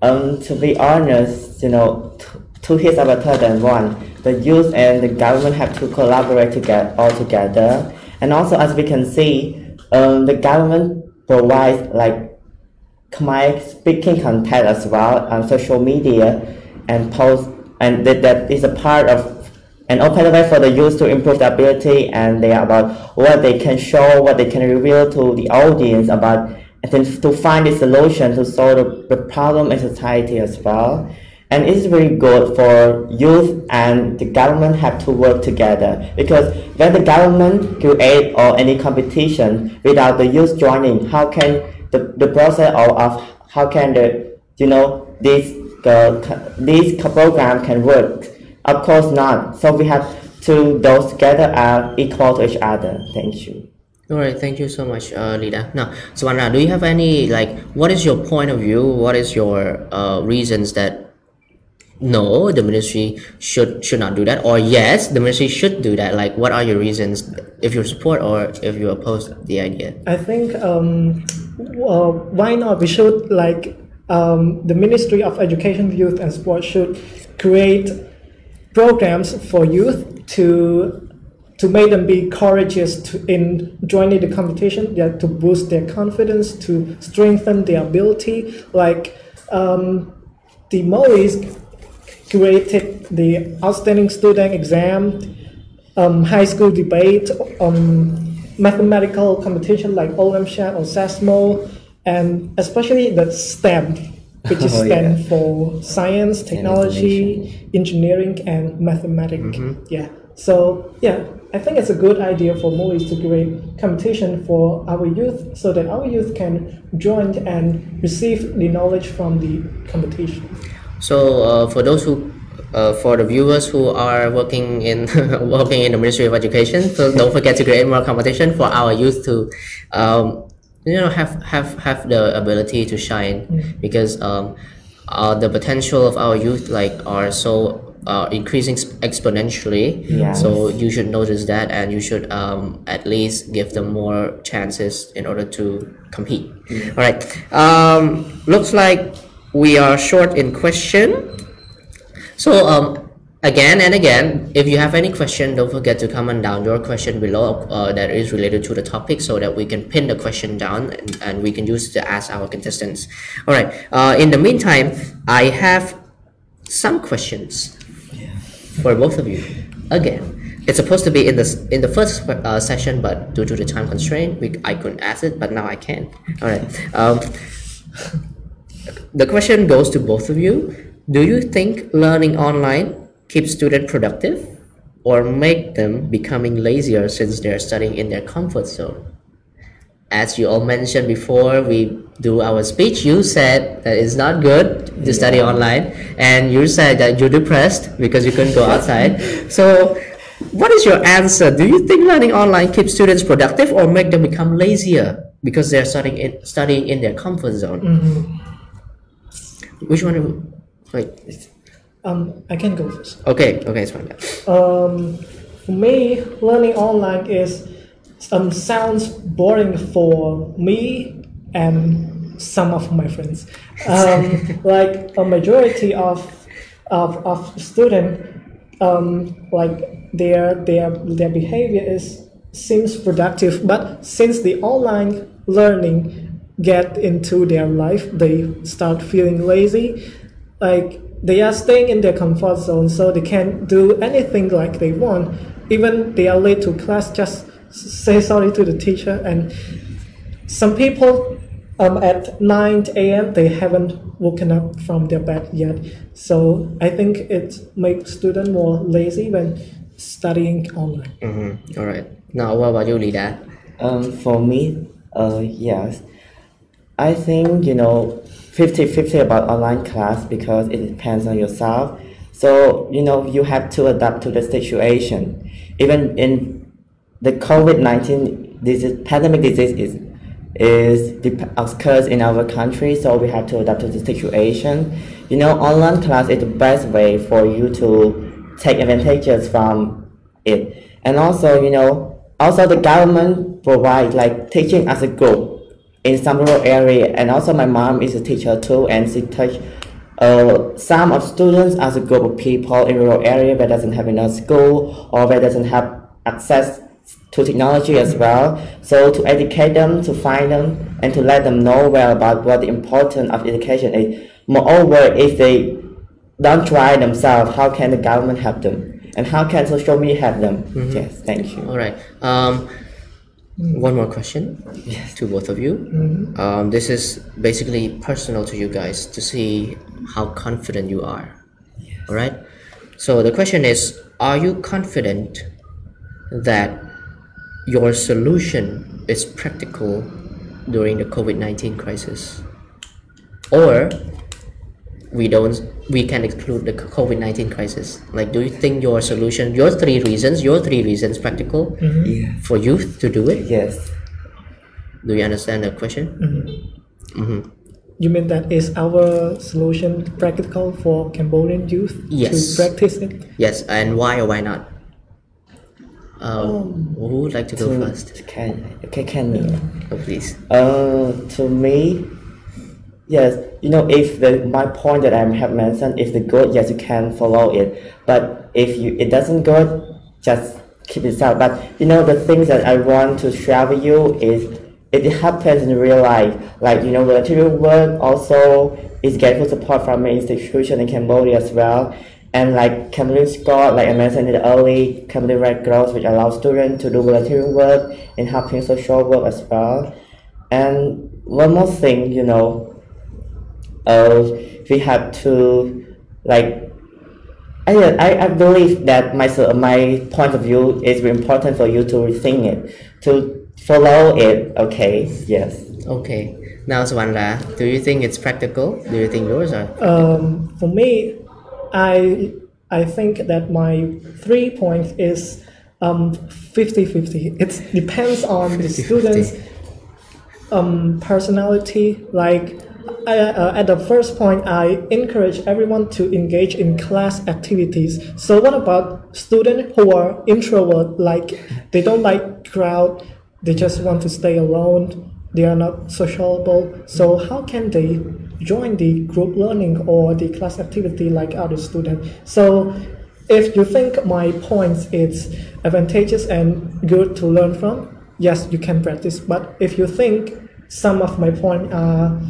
Um, to be honest, you know, two hits are better than one. The youth and the government have to collaborate to get all together. And also, as we can see, um, the government provides like Khmer speaking content as well on social media and post, and that, that is a part of an open way for the youth to improve their ability and they are about what they can show, what they can reveal to the audience about and then to find a solution to solve the problem in society as well. And it's very good for youth and the government have to work together because when the government create or any competition without the youth joining, how can the, the process of, of how can the you know this uh, this program can work? Of course not. So we have to those together are equal to each other. Thank you.
All right, thank you so much, uh, Lida. Now, Sovannara, do you have any like? What is your point of view? What is your uh, reasons that no, the ministry should should not do that, or yes, the ministry should do that? Like, what are your reasons if you support or if you oppose the idea?
I think um, well, why not? We should like um, the Ministry of Education, Youth and Sport should create programs for youth to to make them be courageous to, in joining the competition, yeah, to boost their confidence, to strengthen their ability. Like um, the MoEYS created the outstanding student exam, um, high school debate, um, mathematical competition like OLMSHAT or SASMO, and especially the STEM, which is
Oh,
stand
yeah.
for science, technology, engineering, and mathematics.
Mhm.
Yeah. So yeah, I think it's a good idea for MoEYS to create competition for our youth so that our youth can join and receive the knowledge from the competition.
So, uh, for those who, uh, for the viewers who are working in working in the Ministry of Education, so don't forget to create more competition for our youth to, um, you know, have have have the ability to shine
Mm.
because um, uh, the potential of our youth like are so uh, increasing exponentially.
Yes.
So you should notice that, and you should um, at least give them more chances in order to compete. All right. Um, looks like we are short in question. So um, again and again if you have any question don't forget to comment down your question below uh, that is related to the topic so that we can pin the question down and, and we can use it to ask our contestants all right uh, in the meantime i have some questions for both of you. Again it's supposed to be in the in the first uh, session but due to the time constraint we, i couldn't ask it but now i can. All right um, the question goes to both of you. Do you think learning online keeps students productive or make them becoming lazier since they're studying in their comfort zone as you all mentioned before we do our speech. You said that it's not good to study online and you said that you're depressed because you couldn't go outside. So what is your answer? Do you think learning online keeps students productive or make them become lazier because they're studying in, studying in their comfort zone?
Mhm.
which one wait.
Um, I can go first.
okay okay it's fine.
Um, for me, learning online is um, sounds boring for me and some of my friends. Um, like a majority of of, of student, um, like their their their behavior is seems productive, but since the online learning get into their life, they start feeling lazy. Like they are staying in their comfort zone, so they can't do anything like they want. Even they are late to class, just say sorry to the teacher. And some people um, at 9 a.m. they haven't woken up from their bed yet. So I think it makes students more lazy when studying online.
mm-hmm. all right now what about you Lida
Um, for me, uh, yes. I think, you know, 50-50 about online class because it depends on yourself. So, you know, you have to adapt to the situation. Even in the COVID-19 disease, pandemic disease is, is occurs in our country, so we have to adapt to the situation. You know, online class is the best way for you to take advantages from it. And also, you know, also the government provide like teaching as a group in some rural area and also my mom is a teacher too and she teach uh, some of students as a group of people in rural area that doesn't have enough school or that doesn't have access to technology as well. So to educate them to find them and to let them know well about what the importance of education is. Moreover if they don't try themselves how can the government help them? And how can social media help them?
Mhm.
yes thank you.
All right. Um, one more question to both of you.
Mhm.
um, this is basically personal to you guys to see how confident you are. All right? So the question is are you confident that your solution is practical during the covid-19 crisis or we don't we can exclude the covid-19 crisis like do you think your solution your three reasons your three reasons practical
Mhm.
Yeah.
for you to do it
yes
do you understand the question
Mhm.
hmm
You mean that is our solution practical for Cambodian youth
Yes.
to practice it?
yes and why or why not um, who would like to go
to-
first
can okay can me
oh, please
Uh, to me, yes, you know, if the my point that I have mentioned, if the good, yes, you can follow it. But if you it doesn't go, just keep it out. But you know, the things that I want to share with you is it happens in real life. Like you know, volunteer work also is getting support from an institution in Cambodia as well. And like Cambodian Scott, like I mentioned it early, Cambodian Red Cross, which allows students to do volunteering work and helping social work as well. And one more thing, you know, uh, we have to like. I, I, I believe that my s- my point of view is very important for you to rethink it, to follow it. Okay. Yes.
okay now Sovannara, do you think it's practical do you think yours are
Um, for me, I I think that my three points is um 50-50. It depends on the
50-50.
students' um, personality. Like I, uh, at the first point, I encourage everyone to engage in class activities. So what about students who are introvert? Like they don't like crowd. They just want to stay alone. They are not sociable. So how can they join the group learning or the class activity like other students? So if you think my points is advantageous and good to learn from, yes, you can practice. But if you think some of my point are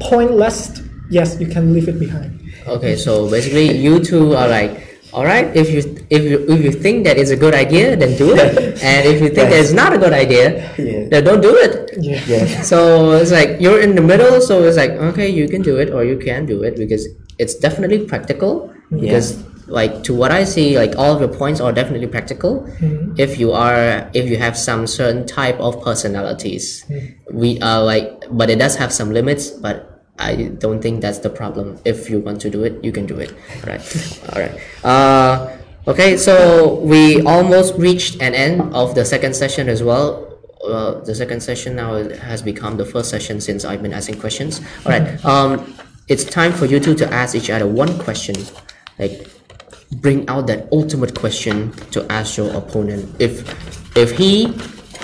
pointless, yes, you can leave it behind.
Okay, so basically you two are like, all right, if you if you if you think that is a good idea, then do it, and if you think that it's not a good idea,
Yeah.
then don't do it.
Yeah.
Yeah.
So it's like you're in the middle, so it's like okay, you can do it or you can do it because it's definitely practical. yeah. Because like to what I see, like all of your points are definitely practical.
Mhm.
If you are if you have some certain type of personalities, we are like, but it does have some limits, but. I don't think that's the problem. If you want to do it, you can do it. All right. All right. Uh, okay, so we almost reached an end of the second session as well. Uh, the second session now has become the first session since I've been asking questions. All right. Um, it's time for you two to ask each other one question. Like, bring out that ultimate question to ask your opponent. If, if he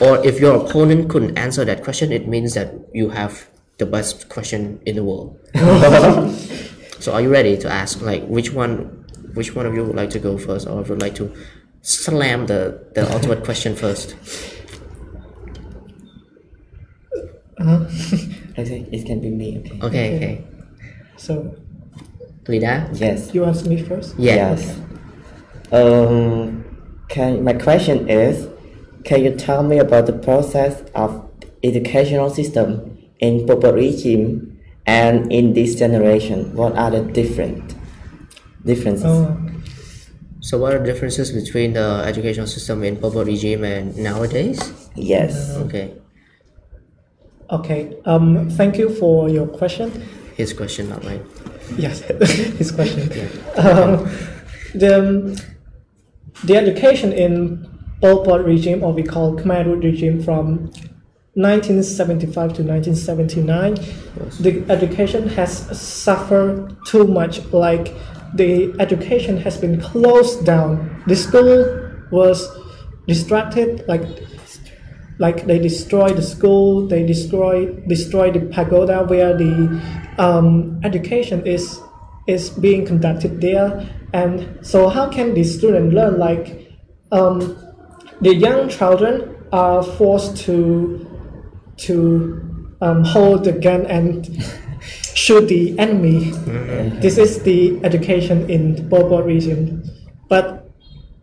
or if your opponent couldn't answer that question, it means that you have the best question in the world. so are you ready to ask like which one which one of you would like to go first or would like to slam the, the ultimate question first?
Uh-huh.
I think it can be me. Okay.
Okay, okay.
So
Lida?
Yes.
you ask me first.
Yeah.
Yes. Um, can my question is, can you tell me about the process of educational system in Pol Pot regime and in this generation? What are the different differences?
Oh,
So what are the differences between the educational system in Pol regime and nowadays?
Yes.
Okay.
okay. Um, thank you for your question.
His question, not mine.
Yes, his question. Um, the, the education in Pol Pot regime, or we call Khmer Rouge regime, from 1975 to 1979, the education has suffered too much. Like the education has been closed down. The school was distracted. Like like they destroyed the school, they destroy destroy the pagoda where the um, education is is being conducted there. And so, how can the student learn? Like um, the young children are forced to to um, hold the gun and shoot the enemy. This is the education in the Pot region. But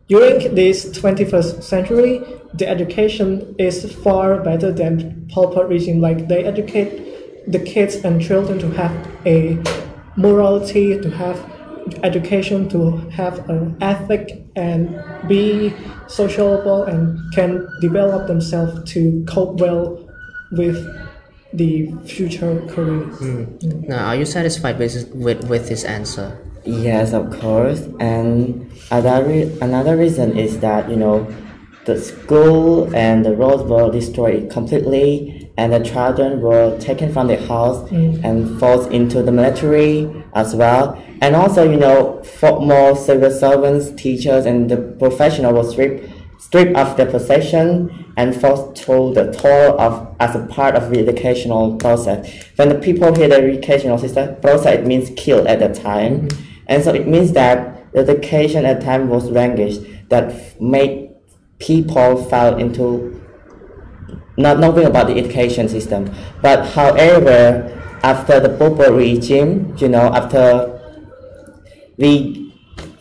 during this 21st century, the education is far better than Pol Pot regime. Like they educate the kids and children to have a morality, to have education, to have an ethic, and be sociable and can develop themselves to cope well with the future career.
Now, are you satisfied with with, with his answer?
Yes, of course. And another re- another reason is that you know the school and the roads were destroyed completely, and the children were taken from their house
Mm.
and forced into the military as well. And also, you know, for more civil servants, teachers, and the professional were stripped stripped of their possession and forced to the toil of as a part of the educational process. When the people hear the educational system process, it means killed at the time, mm-hmm. and so it means that the education at the time was language that made people fall into not knowing about the education system. But however, after the Pot regime, you know, after we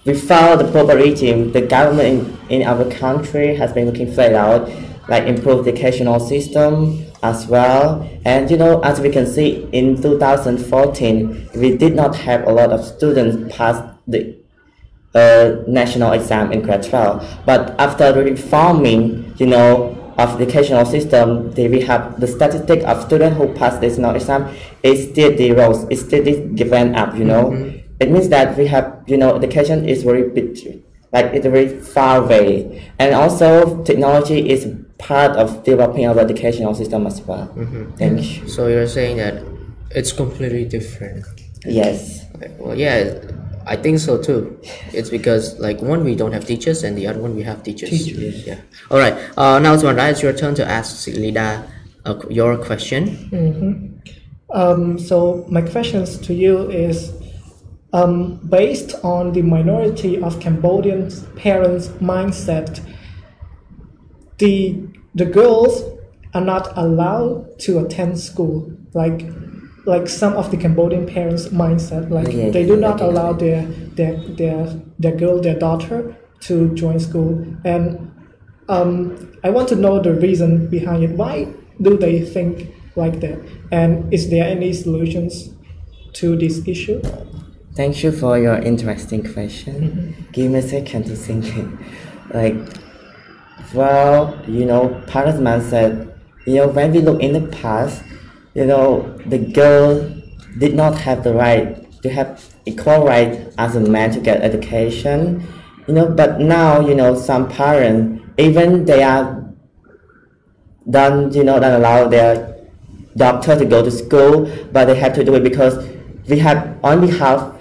we found the Pot regime, the government in, in our country has been looking flat out, like improve the educational system as well. And you know, as we can see in 2014, we did not have a lot of students pass the uh, national exam in grade 12. But after the reforming, you know, of the educational system, they, we have the statistic of students who pass this national exam is still zero, it's still given up, you know. It means that we have, you know, education is very big, like it's very far away. And also technology is part of developing our educational system as well. Thank you.
So you're saying that it's completely different.
Yes.
Well, yeah, I think so too. It's because like one we don't have teachers and the other one we have teachers.
Teachers.
Yeah. All right. Uh, now it's Wanda. It's your turn to ask Lida uh, your question.
Mhm. Um, so my questions to you is, um, based on the minority of Cambodian parents' mindset, the the girls are not allowed to attend school. Like like some of the Cambodian parents' mindset, like they do not
okay.
allow their their their their girl, their daughter, to join school. And um, I want to know the reason behind it. Why do they think like that? And is there any solutions to this issue?
Thank you for your interesting question.
Mm-hmm.
Give me a second to think. Like, well, you know, parents mindset, you know, when we look in the past, you know, the girl did not have the right to have equal right as a man to get education, you know, but now, you know, some parents, even they are done, you know, don't allow their doctor to go to school, but they have to do it because we have on behalf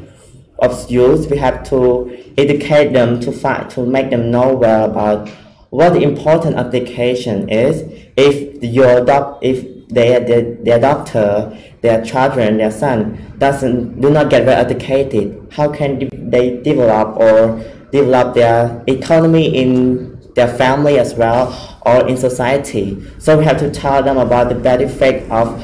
of youth, we have to educate them to find to make them know well about what important application is. If your doc, if their, their their doctor, their children, their son doesn't do not get well educated, how can they develop or develop their economy in their family as well or in society? So we have to tell them about the effect of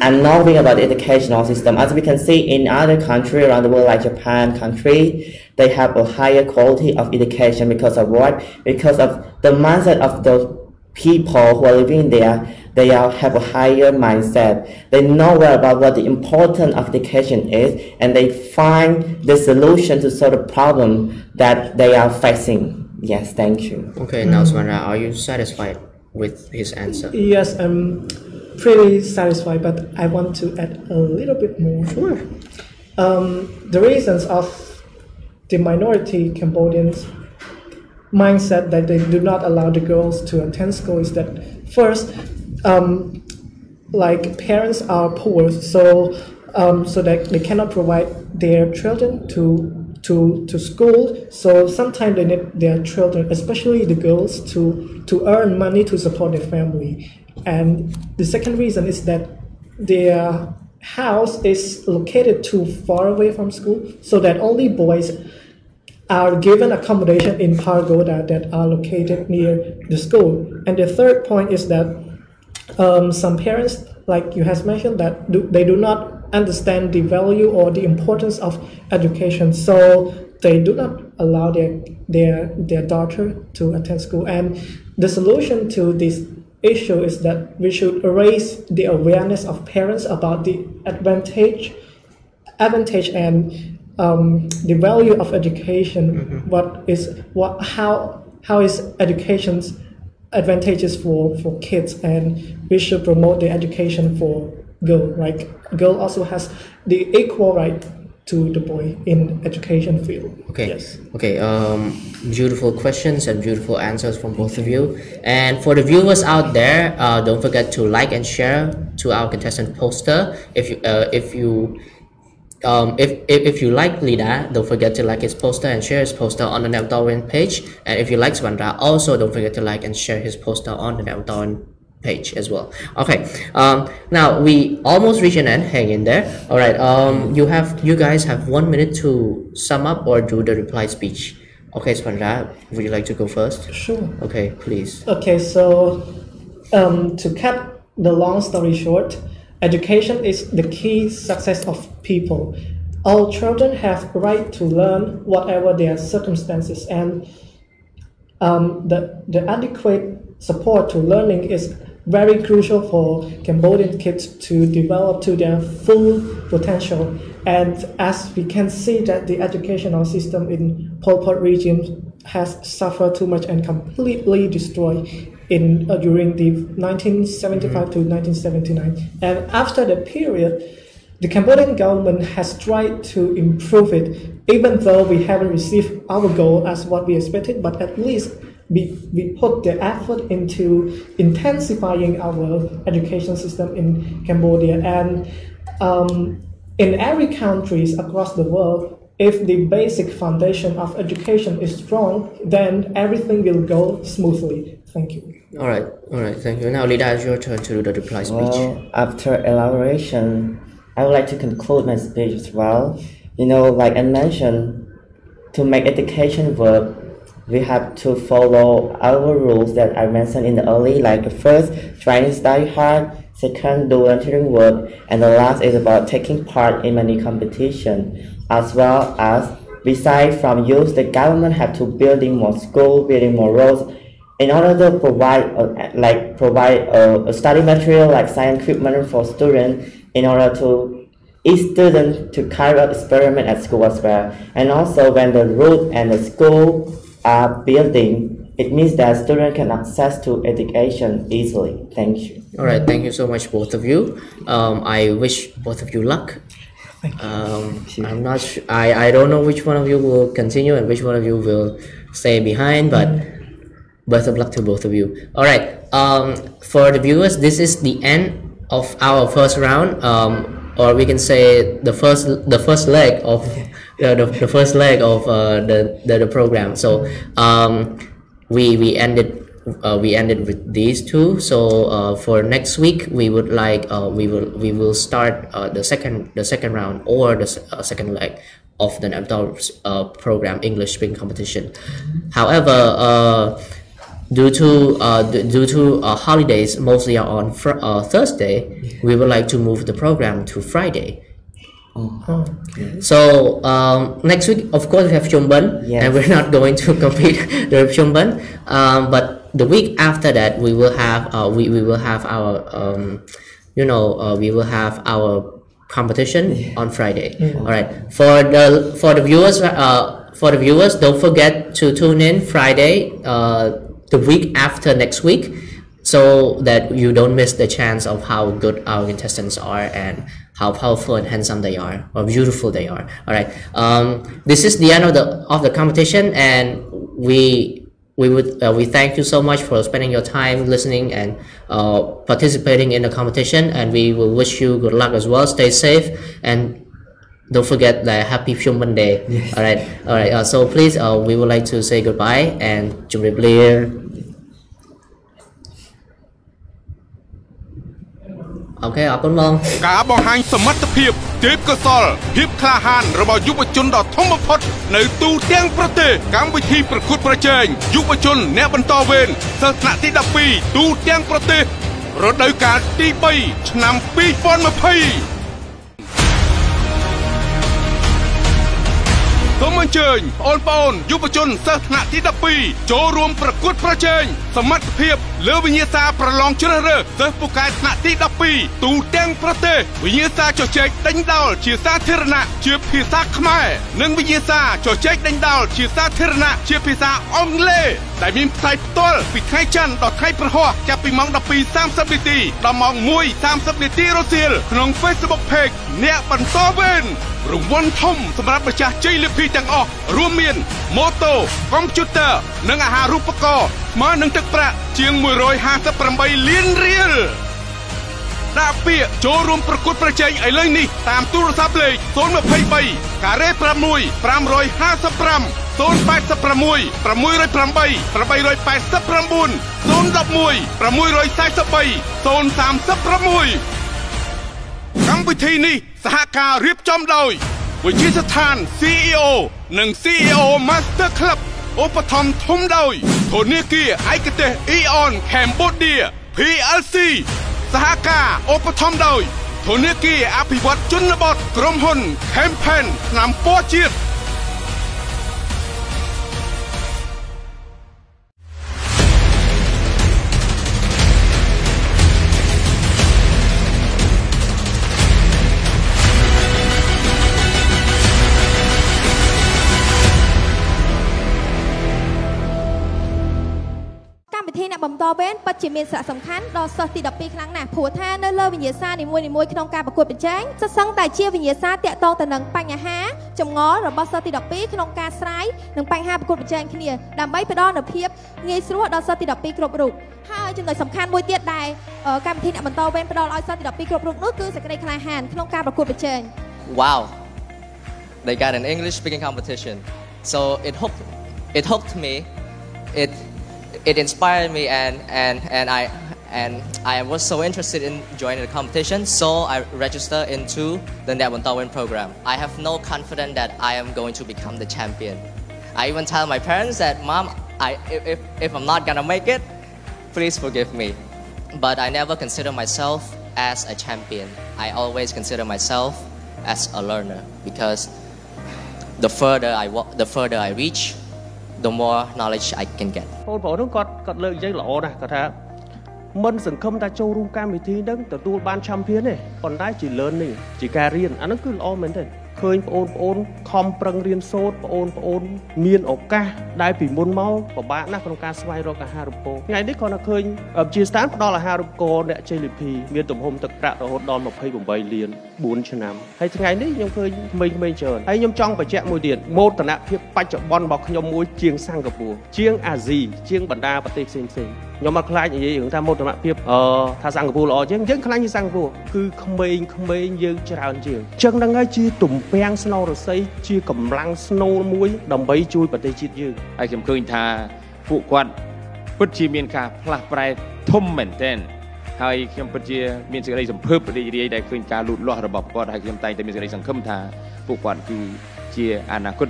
and knowing about the educational system. As we can see in other countries around the world, like Japan country, they have a higher quality of education because of what? Because of the mindset of those people who are living there. They are, have a higher mindset. They know well about what the importance of education is, and they find the solution to solve the problem that they are facing. Yes, thank you.
Okay, now Sovannara, are you satisfied with his answer?
Yes, I'm pretty satisfied, but I want to add a little bit more.
Sure.
Um, the reasons of the minority Cambodians mindset that they do not allow the girls to attend school is that first, um, like parents are poor, so um, so that they cannot provide their children to to to school. So sometimes they need their children, especially the girls, to to earn money to support their family. And the second reason is that their house is located too far away from school, so that only boys are given accommodation in pagoda that are located near the school. And the third point is that um, some parents, like you has mentioned, that do, they do not understand the value or the importance of education, so they do not allow their their their daughter to attend school. And the solution to this issue is that we should raise the awareness of parents about the advantage advantage and um, the value of education. What is what how how is education's advantages for for kids, and we should promote the education for girl. Like girl also has the equal right to the boy in education field.
Okay.
Yes.
Okay. Um, beautiful questions and beautiful answers from both of you. And for the viewers out there, uh, don't forget to like and share to our contestant poster. If you uh, if you um, if, if, if you like Lida, don't forget to like his poster and share his poster on the Neak Bontorvein page. And if you like Sovannara, also don't forget to like and share his poster on the Neak Bontorvein page as well. Okay. Um, now we almost reach an end. Hang in there. All right. Um, you have you guys have one minute to sum up or do the reply speech. Okay, Sovannara, would you like to go first?
Sure.
Okay, please.
Okay, so um, to cut the long story short, education is the key success of people. All children have right to learn whatever their circumstances, and um, the, the adequate support to learning is very crucial for Cambodian kids to develop to their full potential. And as we can see that the educational system in Pol Pot region has suffered too much and completely destroyed in uh, during the 1975 to 1979. And after the period, the Cambodian government has tried to improve it, even though we haven't received our goal as what we expected, but at least we, we put the effort into intensifying our education system in Cambodia. And um, in every countries across the world, if the basic foundation of education is strong, then everything will go smoothly. Thank you.
All right. All right. Thank you. Now, Lida, it's your turn to do the reply speech.
Well, after elaboration, I would like to conclude my speech as well. You know, like I mentioned, to make education work, we have to follow our rules that I mentioned in the early, like the first, trying to study hard, second, do volunteering work, and the last is about taking part in many competition, as well as besides from youth, the government have to building more school, building more roads, in order to provide uh, like provide a, a study material like science equipment for students in order to each student to carry out experiment at school as well. And also when the road and the school are building, it means that students can access to education easily. Thank you.
All right, thank you so much, both of you. Um, I wish both of you luck. Um, I'm not sure. I, I don't know which one of you will continue and which one of you will stay behind, but best of luck to both of you. All right. Um, for the viewers, this is the end of our first round. Um, or we can say the first the first leg of uh, the, the first leg of uh, the, the the program. So um, we we ended uh, we ended with these two. So uh, for next week, we would like uh, we will we will start uh, the second the second round or the uh, second leg of the Neak Bontorvein uh, program English speaking competition. However, uh, due to uh, d- due to uh, holidays mostly are on fr- uh, Thursday, we would like to move the program to Friday. Oh. So um, next week, of course, we have Pchum Ben, and we're not going to compete the Pchum Ben. Um, but the week after that, we will have uh, we, we will have our um, you know uh, we will have our competition on Friday. All right. For the for the viewers uh, for the viewers, don't forget to tune in Friday uh, the week after next week so that you don't miss the chance of how good our intestines are and how powerful and handsome they are or beautiful they are. All right. Um, this is the end of the of the competition and we we would uh, we thank you so much for spending your time listening and uh, participating in the competition and we will wish you good luck as well. Stay safe and don't forget the happy human day all right all right uh, so please uh, we would like to say goodbye and ជម្រាបលាអូខេអរគុណបង
ការបង្ហាញសមត្ថភាពទេពកោសលភាពក្លាហានរបស់យុវជនដ៏ធំបំផុតនៅទូទាំងប្រទេសកម្មវិធីប្រកួតប្រជែងយុវជនអ្នកបន្តវេនសិស្សថ្នាក់ទី12ទូទាំងប្រទេសរដូវកាលទី3ឆ្នាំ2020 សូមអញ្ជើញបងប្អូនយុវជនសិស្សថ្នាក់ទី12ចូលរួមប្រកួតប្រជែងសមត្ថភាពលើវិញ្ញាសាប្រឡងជ្រើសរើសសិស្សពូកែថ្នាក់ទី12ទូទាំងប្រទេសវិញ្ញាសាជជែកដេញដោលជាសាធារណៈជាភាសាខ្មែរនិងវិញ្ញាសាជជែកដេញដោលជាសាធារណៈជាភាសាអង់គ្លេសដែលមានផ្សាយផ្ទាល់ពីថ្ងៃច័ន្ទដល់ថ្ងៃព្រហស្បតិ៍ចាប់ពីម៉ោង12:30នាទីដល់ម៉ោង1:30នាទីរសៀលក្នុង Facebook Page អ្នកបន្តវេនរង្វាន់ធំសម្រាប់ម្ចាស់ជ័យលាភីទាំងអស់រួមមានម៉ូតូកុំព្យូទ័រនិងអាហារូបករណ៍ស្មើនឹងទឹកប្រាក់ជាង158លានរៀលដាក់ពាក្យចូលរួមប្រកួតប្រជែងឥឡូវនេះតាមទូរស័ព្ទលេខ023ការ៉េ6 555 086 608 889 011 643 036កម្មវិធីនេះសហការរៀបចំដោយ វិទ្យាស្ថាន CEO និង CEO Master Club ឧបត្ថម្ភធំដោយធនាគារឯកទេស Eon Cambodia PLC សហការឧបត្ថម្ភដោយធនាគារអភិវឌ្ឍជនបទក្រុមហ៊ុន Campaign ឆ្នាំពណ៌ជាតិ
វិធីអ្នកបន្តវេនពិតជាមានសារៈសំខាន់ដល់សិស្សទី12ខ្លាំងណាស់ព្រោះថានៅលើវិញ្ញាសានីមួយៗក្នុងការប្រកួតប្រជែងសិស្សសឹងតែជាវិញ្ញាសាតាក់ទងទៅនឹងបញ្ហាចម្ងល់របស់សិស្សទី12ក្នុងការស្រាយនិងបញ្ហាប្រកួតប្រជែងគ្នាដើម្បីផ្ដល់នូវភាពងាយស្រួលដល់សិស្សទី12គ្រប់រូបហើយចំណុចសំខាន់មួយទៀតដែលអឺកម្មវិធីអ្នកបន្តវេនផ្ដល់ឲ្យសិស្សទី12គ្រប់រូបនោះគឺសេចក្តីក្លាហានក្នុងការប្រកួតប្រជែង
Wow, they got an English speaking competition. So it hooked, it hooked me. It, it inspired me, and and and I and I was so interested in joining the competition, so I registered into the Net One Win program. I have no confidence that I am going to become the champion. I even tell my parents that, Mom, I, if, if I'm not gonna make it, please forgive me. But I never consider myself as a champion. I always consider myself as a learner because the further I the further I reach, the more knowledge I can get.
បងប្អូននោះគាត់គាត់លើកយើងល្អណាស់គាត់ថាមិនសង្ឃឹមថាចូលរួមកម្មវិធីហ្នឹងទទួលបាន champion ទេប៉ុន្តែជា learning ជាការរៀនអាហ្នឹងគឺល្អមែនទេ ឃើញបងប្អូនខំប្រឹងរៀនសូត្របងប្អូនមានឱកាសដែលពីមុនមកពិបាកណាស់ក្នុងការស្វែងរកអាហារូបករណ៍ថ្ងៃនេះគាត់នៅឃើញជាស្ថានផ្ដល់អាហារូបករណ៍អ្នកជ័យលាភីមានទំហំទឹកប្រាក់រហូតដល់28លាន4ឆ្នាំហើយថ្ងៃនេះខ្ញុំឃើញក្មេងៗច្រើនហើយខ្ញុំចង់បញ្ជាក់មួយទៀតមោទនភាពបច្ចុប្បន្នរបស់ខ្ញុំមួយជាងសិង្ហបុរីជាងអាស៊ីជាងបណ្ដាប្រទេសផ្សេងៗខ្ញុំអត់ខ្លាចនិយាយរឿងថាមោទនភាពអឺថាសិង្ហបុរីល្អជាងយើងខ្លាចជាសិង្ហបុរីគឺក្មេងៗយើងច្រើនជាងចឹងហ្នឹងហើយជាទំពាំងស្នូលរស័យជាកម្លាំងស្នូលមួយ ដើម្បីជួយប្រទេសជាតិយើង
ហើយខ្ញុំឃើញថាពួកគាត់ពិតជាមានការផ្លាស់ប្រែធំមែនទែនហើយខ្ញុំពិតជាមានសេចក្តីសង្ឃឹមរីករាយដែលឃើញការលូតលាស់របស់គាត់ហើយខ្ញុំតែងតែមានសេចក្តីសង្ឃឹមថាពួកគាត់គឺជាអនាគត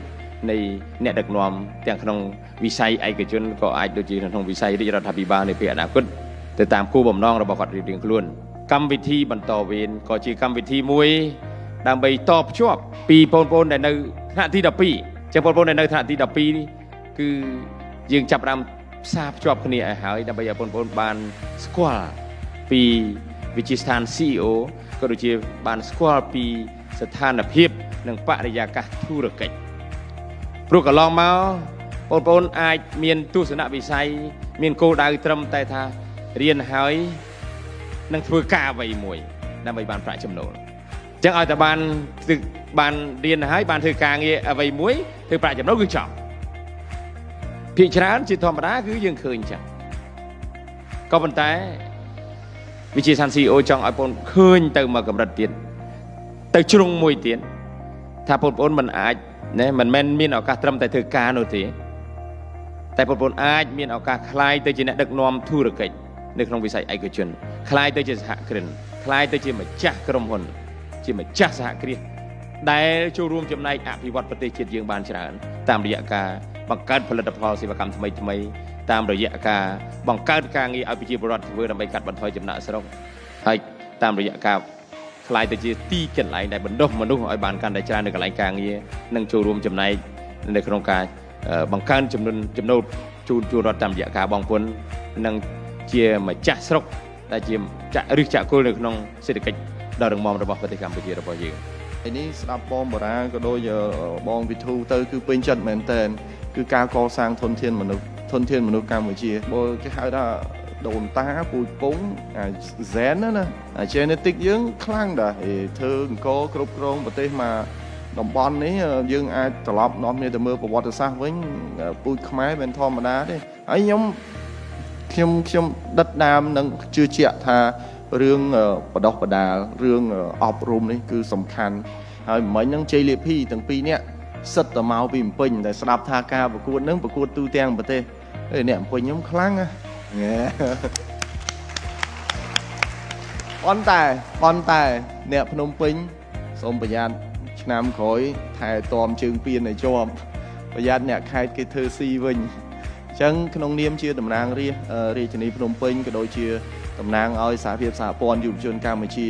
នៃអ្នកដឹកនាំទាំងក្នុងវិស័យឯកជនក៏អាចដូចជាក្នុងវិស័យរាជរដ្ឋាភិបាលនៅពេលអនាគតទៅតាមគោលបំណងរបស់គាត់រៀងៗខ្លួនកម្មវិធីបន្តវេនក៏ជាកម្មវិធីមួយ ដើម្បីតបភ្ជាប់ពីបងប្អូនដែលនៅថ្នាក់ទី12ចឹងបងប្អូនដែលនៅថ្នាក់ទី12នេះគឺយើងចាប់ផ្ដើមផ្សារភ្ជាប់គ្នាឲ្យហើយដើម្បីឲ្យបងប្អូនបានស្គាល់ពីវិជាស្ថាន CEO ក៏ដូចជាបានស្គាល់ពីស្ថានភាពនិងបរិយាកាសធុរកិច្ចព្រោះកន្លងមកបងប្អូនអាចមានទស្សនវិស័យមានគោលដៅត្រឹមតែថារៀនហើយនឹងធ្វើការអ្វីមួយដើម្បីបានប្រាក់ចំណូលអញ្ចឹងឲ្យតែបានបានរៀនហើយបានធ្វើការងារអ្វីមួយធ្វើប្រាក់ចំណូលគឺចប់ភាគច្រើនជាធម្មតាគឺយើងឃើញចឹងក៏ប៉ុន្តែវិជាសាន CEO ចង់ឲ្យបងឃើញទៅមកកម្រិតទៀតទៅជ្រុងមួយទៀតថាបងប្អូនមិនអាចណាមិនមែនមានឱកាសត្រឹមតែធ្វើការនោះទេតែបងប្អូនអាចមានឱកាសคลายទៅជាអ្នកដឹកនាំធុរកិច្ចនៅក្នុងវិស័យឯកជនคลายទៅជាសហគ្រិនคลายទៅជាម្ចាស់ក្រុមហ៊ុន ជាម្ចាស់សហគ្រាសដែលចូលរួមចំណែកអភិវឌ្ឍប្រទេសជាតិយើងបានច្រើន តាមរយៈការបង្កើតផលិតផលសេវាកម្មថ្មីថ្មីតាមរយៈការបង្កើតការងារឲ្យប្រជាពលរដ្ឋធ្វើដើម្បីកាត់បន្ថយចំណាក់ស្រុកហើយតាមរយៈការខ្លាយទៅជាទីកន្លែងដែលបណ្ដុះមនុស្សឲ្យបានកាន់តែច្រើននៅកន្លែងការងារនិងចូលរួមចំណែកនៅក្នុងការបង្កើនចំនួនចំណូលជូនជួនរដ្ឋតាមរយៈការបងពុននិងជាម្ចាស់ស្រុកដែលជាចាក់ឫសចាក់គល់នៅក្នុងសេដ្ឋកិច្ច ដ៏រឹងមាំរបស់ប្រទេសកម្ពុជារបស់យើង
ឯនេះស្ដាប់បងបារាក៏ដូចបងវិធូទៅគឺពេញចិត្តមែនតើគឺការកសាងធនធានមនុស្សធនធានមនុស្សកម្ពុជាបើគេហៅថាដូនតាពូជពងអាហ្សែនណាណាអា genetic យើងខ្លាំងដែរធ្វើអង្គគ្រប់គ្រងប្រទេសមកតំបន់នេះយើងអាចត្រឡប់នាំគ្នាទៅមើលប្រវត្តិសាស្ត្រវិញពូជខ្មែរមិនធម្មតាទេហើយខ្ញុំខ្ញុំខ្ញុំដិតដាមនឹងជឿជាក់ថា រឿងបដោះបដាលរឿងអប់រំនេះគឺសំខាន់ហើយមិញហ្នឹងជ័យលាភីទាំងពីរនាក់សិតតែមកពីម្ពិញតែស្ដាប់ថាការប្រកួតហ្នឹងប្រកួតទូទាំងប្រទេសអេអ្នកម្ពិញខ្ញុំខ្លាំងណាប៉ុន្តែប៉ុន្តែអ្នកភ្នំពេញសូមប្រយ័ត្នឆ្នាំក្រោយថែទាំជើងពៀនឲ្យជាប់ប្រយ័ត្នអ្នកខេត្តគេធ្វើស៊ីវិញអញ្ចឹងក្នុងនាមជាតំណាងរាជរាជធានីភ្នំពេញក៏ដូចជា តំណាងឲ្យសហភាពសហព័ន្ធយុវជនកម្ពុជា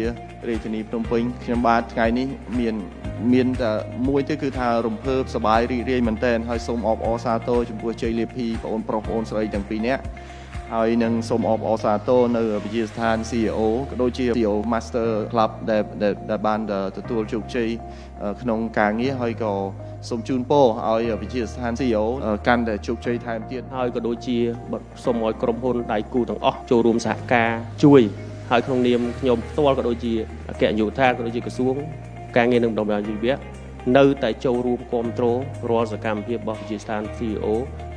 រាជធានីភ្នំពេញខ្ញុំបាទថ្ងៃនេះមានមានតែមួយទៅគឺថារំភើបសប្បាយរីករាយមែនទែនហើយសូមអបអរសាទរចំពោះជ័យលាភីបងប្រុសបងស្រីទាំងពីរនាក់ ហើយនឹងសូមអបអរសាទរនៅវិទ្យាស្ថាន CEO ក៏ដូចជា CEO Master Club ដែលដែលបានទទួលជោគជ័យក្នុងការងារហើយក៏សូមជូនពរឲ្យវិទ្យាស្ថាន CEO កាន់តែជោគជ័យថែមទៀត
ហើយក៏ដូចជាសូមឲ្យក្រុមហ៊ុនដៃគូទាំងអស់ចូលរួមសហការជួយហើយក្នុងនាមខ្ញុំផ្ទាល់ក៏ដូចជាអគ្គនាយកដ្ឋានក៏ដូចជាក្រសួងការងារនឹងដំណើរជីវៈនៅតែចូលរួមគ្រប់គ្រងរាល់សកម្មភាពរបស់វិទ្យាស្ថាន CEO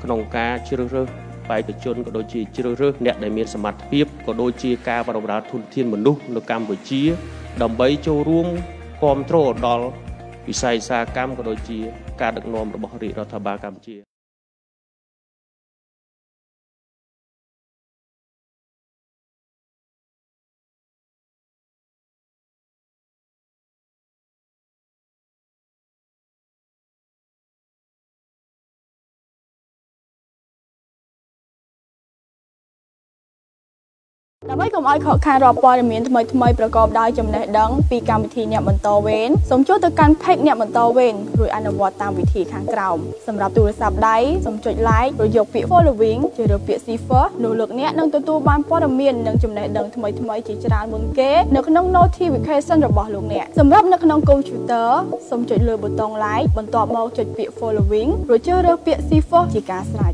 ក្នុងការជ្រើសរើស បេក្ខជនក៏ដូចជាជ្រើសរើសអ្នកដែលមានសមត្ថភាពក៏ដូចជាការបម្រើធនធានមនុស្សនៅកម្ពុជា ដើម្បីចូលរួមគ្រប់គ្រងដល់វិស័យឧស្សាហកម្មក៏ដូចជាការដឹកនាំរបស់រាជរដ្ឋាភិបាលកម្ពុជា
ដើម្បីកុំឲ្យខកខានរាល់ព័ត៌មានថ្មីថ្មីប្រកបដោយចំណេះដឹងពីកម្មវិធីអ្នកបន្តវេនសូមចូលទៅកាន់ page អ្នកបន្តវេនរួចអនុវត្តតាមវិធីខាងក្រោមសម្រាប់ទូរស័ព្ទដៃសូមចុច like ឬយកពាក្យ following ជ្រើសរើសពាក្យ cipher នោះលោកអ្នកនឹងទទួលបានព័ត៌មាននិងចំណេះដឹងថ្មីថ្មីជាច្រើនមុនគេនៅក្នុង notification របស់លោកអ្នកសម្រាប់នៅក្នុង computer សូមចុចលើប៊ូតុង like បន្ទាប់មកចុចពាក្យ following រួចជ្រើសរើសពាក្យ cipher ជាការស្រេច